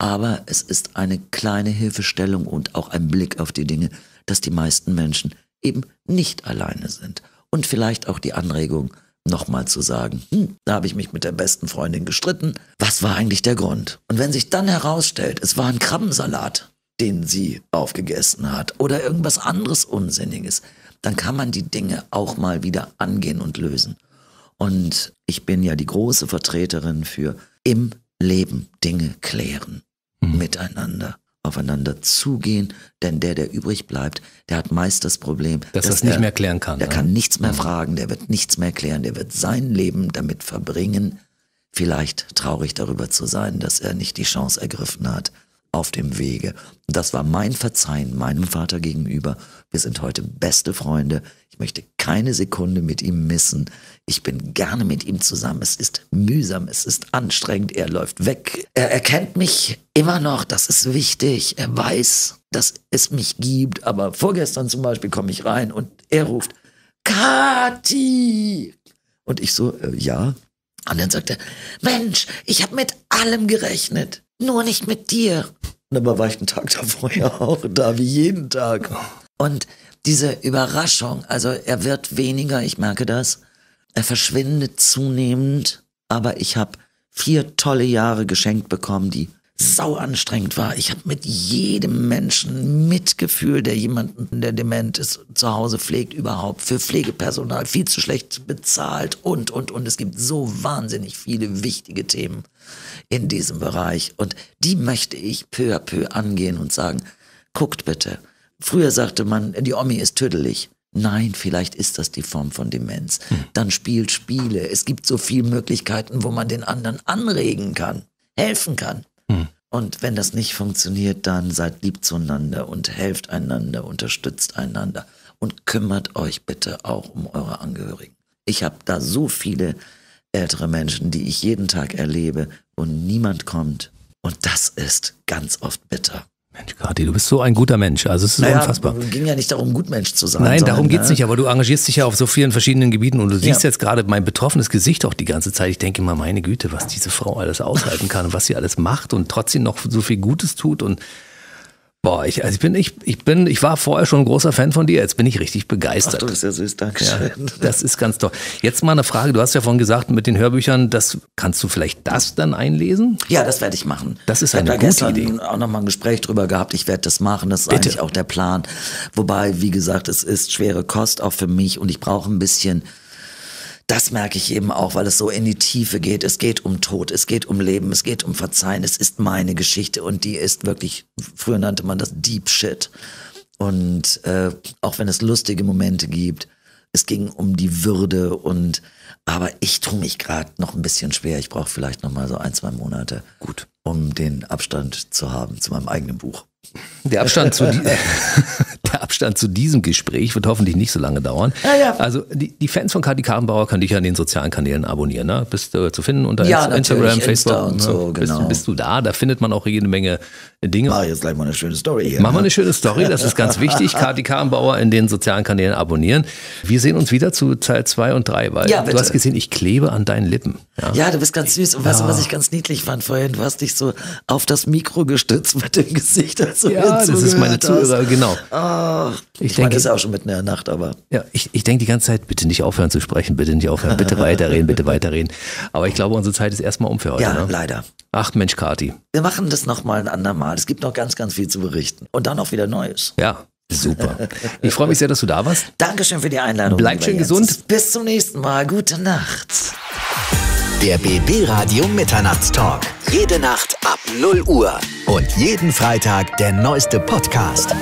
aber es ist eine kleine Hilfestellung und auch ein Blick auf die Dinge, dass die meisten Menschen eben nicht alleine sind. Und vielleicht auch die Anregung, nochmal zu sagen, hm, da habe ich mich mit der besten Freundin gestritten. Was war eigentlich der Grund? Und wenn sich dann herausstellt, es war ein Krabbensalat, den sie aufgegessen hat oder irgendwas anderes Unsinniges, dann kann man die Dinge auch mal wieder angehen und lösen. Und ich bin ja die große Vertreterin für im Leben Dinge klären mhm. miteinander aufeinander zugehen, denn der, der übrig bleibt, der hat meist das Problem, dass, dass das nicht er, mehr klären kann. Der ne? kann nichts mehr mhm. fragen, der wird nichts mehr klären, der wird sein Leben damit verbringen, vielleicht traurig darüber zu sein, dass er nicht die Chance ergriffen hat, auf dem Wege. Das war mein Verzeihen meinem Vater gegenüber. Wir sind heute beste Freunde. Ich möchte keine Sekunde mit ihm missen. Ich bin gerne mit ihm zusammen. Es ist mühsam, es ist anstrengend. Er läuft weg. Er erkennt mich immer noch. Das ist wichtig. Er weiß, dass es mich gibt. Aber vorgestern zum Beispiel komme ich rein und er ruft, Kati! Und ich so, äh, ja. Und dann sagt er, Mensch, ich habe mit allem gerechnet. Nur nicht mit dir. Und aber war ich einen Tag davor ja auch da, wie jeden Tag. Und diese Überraschung, also er wird weniger, ich merke das. Er verschwindet zunehmend, aber ich habe vier tolle Jahre geschenkt bekommen, die sau anstrengend war. Ich habe mit jedem Menschen Mitgefühl, der jemanden, der dement ist, zu Hause pflegt, überhaupt für Pflegepersonal viel zu schlecht bezahlt und, und, und. Es gibt so wahnsinnig viele wichtige Themen in diesem Bereich und die möchte ich peu à peu angehen und sagen, guckt bitte. Früher sagte man, die Omi ist tüdelig. Nein, vielleicht ist das die Form von Demenz. Hm. Dann spielt Spiele. Es gibt so viele Möglichkeiten, wo man den anderen anregen kann, helfen kann. Hm. Und wenn das nicht funktioniert, dann seid lieb zueinander und helft einander, unterstützt einander und kümmert euch bitte auch um eure Angehörigen. Ich habe da so viele ältere Menschen, die ich jeden Tag erlebe und niemand kommt. Und das ist ganz oft bitter. Mensch, Kathi, du bist so ein guter Mensch. Also es ist naja, unfassbar. Es ging ja nicht darum, Gutmensch zu sein. Nein, darum geht's ne? nicht, aber du engagierst dich ja auf so vielen verschiedenen Gebieten und du siehst ja. jetzt gerade mein betroffenes Gesicht auch die ganze Zeit. Ich denke immer, meine Güte, was diese Frau alles aushalten kann und was sie alles macht und trotzdem noch so viel Gutes tut und Boah, ich, also ich bin, ich, ich bin, ich war vorher schon ein großer Fan von dir, jetzt bin ich richtig begeistert. Ach, du bist ja süß, danke schön. Ja, das ist ganz toll. Jetzt mal eine Frage, du hast ja vorhin gesagt, mit den Hörbüchern, das kannst du vielleicht das dann einlesen? Ja, das werde ich machen. Das ist eine gute Idee. Ich habe auch nochmal ein Gespräch drüber gehabt, ich werde das machen, das ist Bitte. eigentlich auch der Plan. Wobei, wie gesagt, es ist schwere Kost auch für mich und ich brauche ein bisschen das merke ich eben auch, weil es so in die Tiefe geht. Es geht um Tod, es geht um Leben, es geht um Verzeihen. Es ist meine Geschichte und die ist wirklich, früher nannte man das Deep Shit. Und äh, auch wenn es lustige Momente gibt, es ging um die Würde und aber ich tue mich gerade noch ein bisschen schwer. Ich brauche vielleicht noch mal so ein, zwei Monate, gut, um den Abstand zu haben zu meinem eigenen Buch. Der Abstand zu, die, der Abstand zu diesem Gespräch wird hoffentlich nicht so lange dauern. Ja, ja. Also die, die Fans von Kati Karrenbauer können dich ja in den sozialen Kanälen abonnieren. Ne? Bist du zu finden unter ja, Instagram, Facebook. und so, ne? genau. bist, bist, du da? Da findet man auch jede Menge Dinge. Mach jetzt gleich mal eine schöne Story hier. Machen wir ne? eine schöne Story, das ist ganz wichtig. Kati Karrenbauer in den sozialen Kanälen abonnieren. Wir sehen uns wieder zu Teil 2 und 3, weil ja, du hast gesehen, ich klebe an deinen Lippen. Ja, ja du bist ganz süß. Und weißt du, was ich ganz niedlich fand vorhin? Du hast dich so auf das Mikro gestützt mit dem Gesicht. Also ja, das ist meine Zuhörer, genau. Oh, ich, ich denke, ist ja auch schon mitten in der Nacht, aber. Ja, ich, ich denke die ganze Zeit, bitte nicht aufhören zu sprechen, bitte nicht aufhören, bitte weiterreden, bitte weiterreden. Aber ich glaube, unsere Zeit ist erstmal um für heute. Ja, ne? leider. Ach Mensch, Kati. Wir machen das nochmal ein andermal. Es gibt noch ganz, ganz viel zu berichten. Und dann auch wieder Neues. Ja, Super. Ich freue mich sehr, dass du da warst. Dankeschön für die Einladung. Bleib schön gesund. Bis zum nächsten Mal. Gute Nacht. Der BB Radio Mitternachtstalk. Jede Nacht ab 0 Uhr. Und jeden Freitag der neueste Podcast.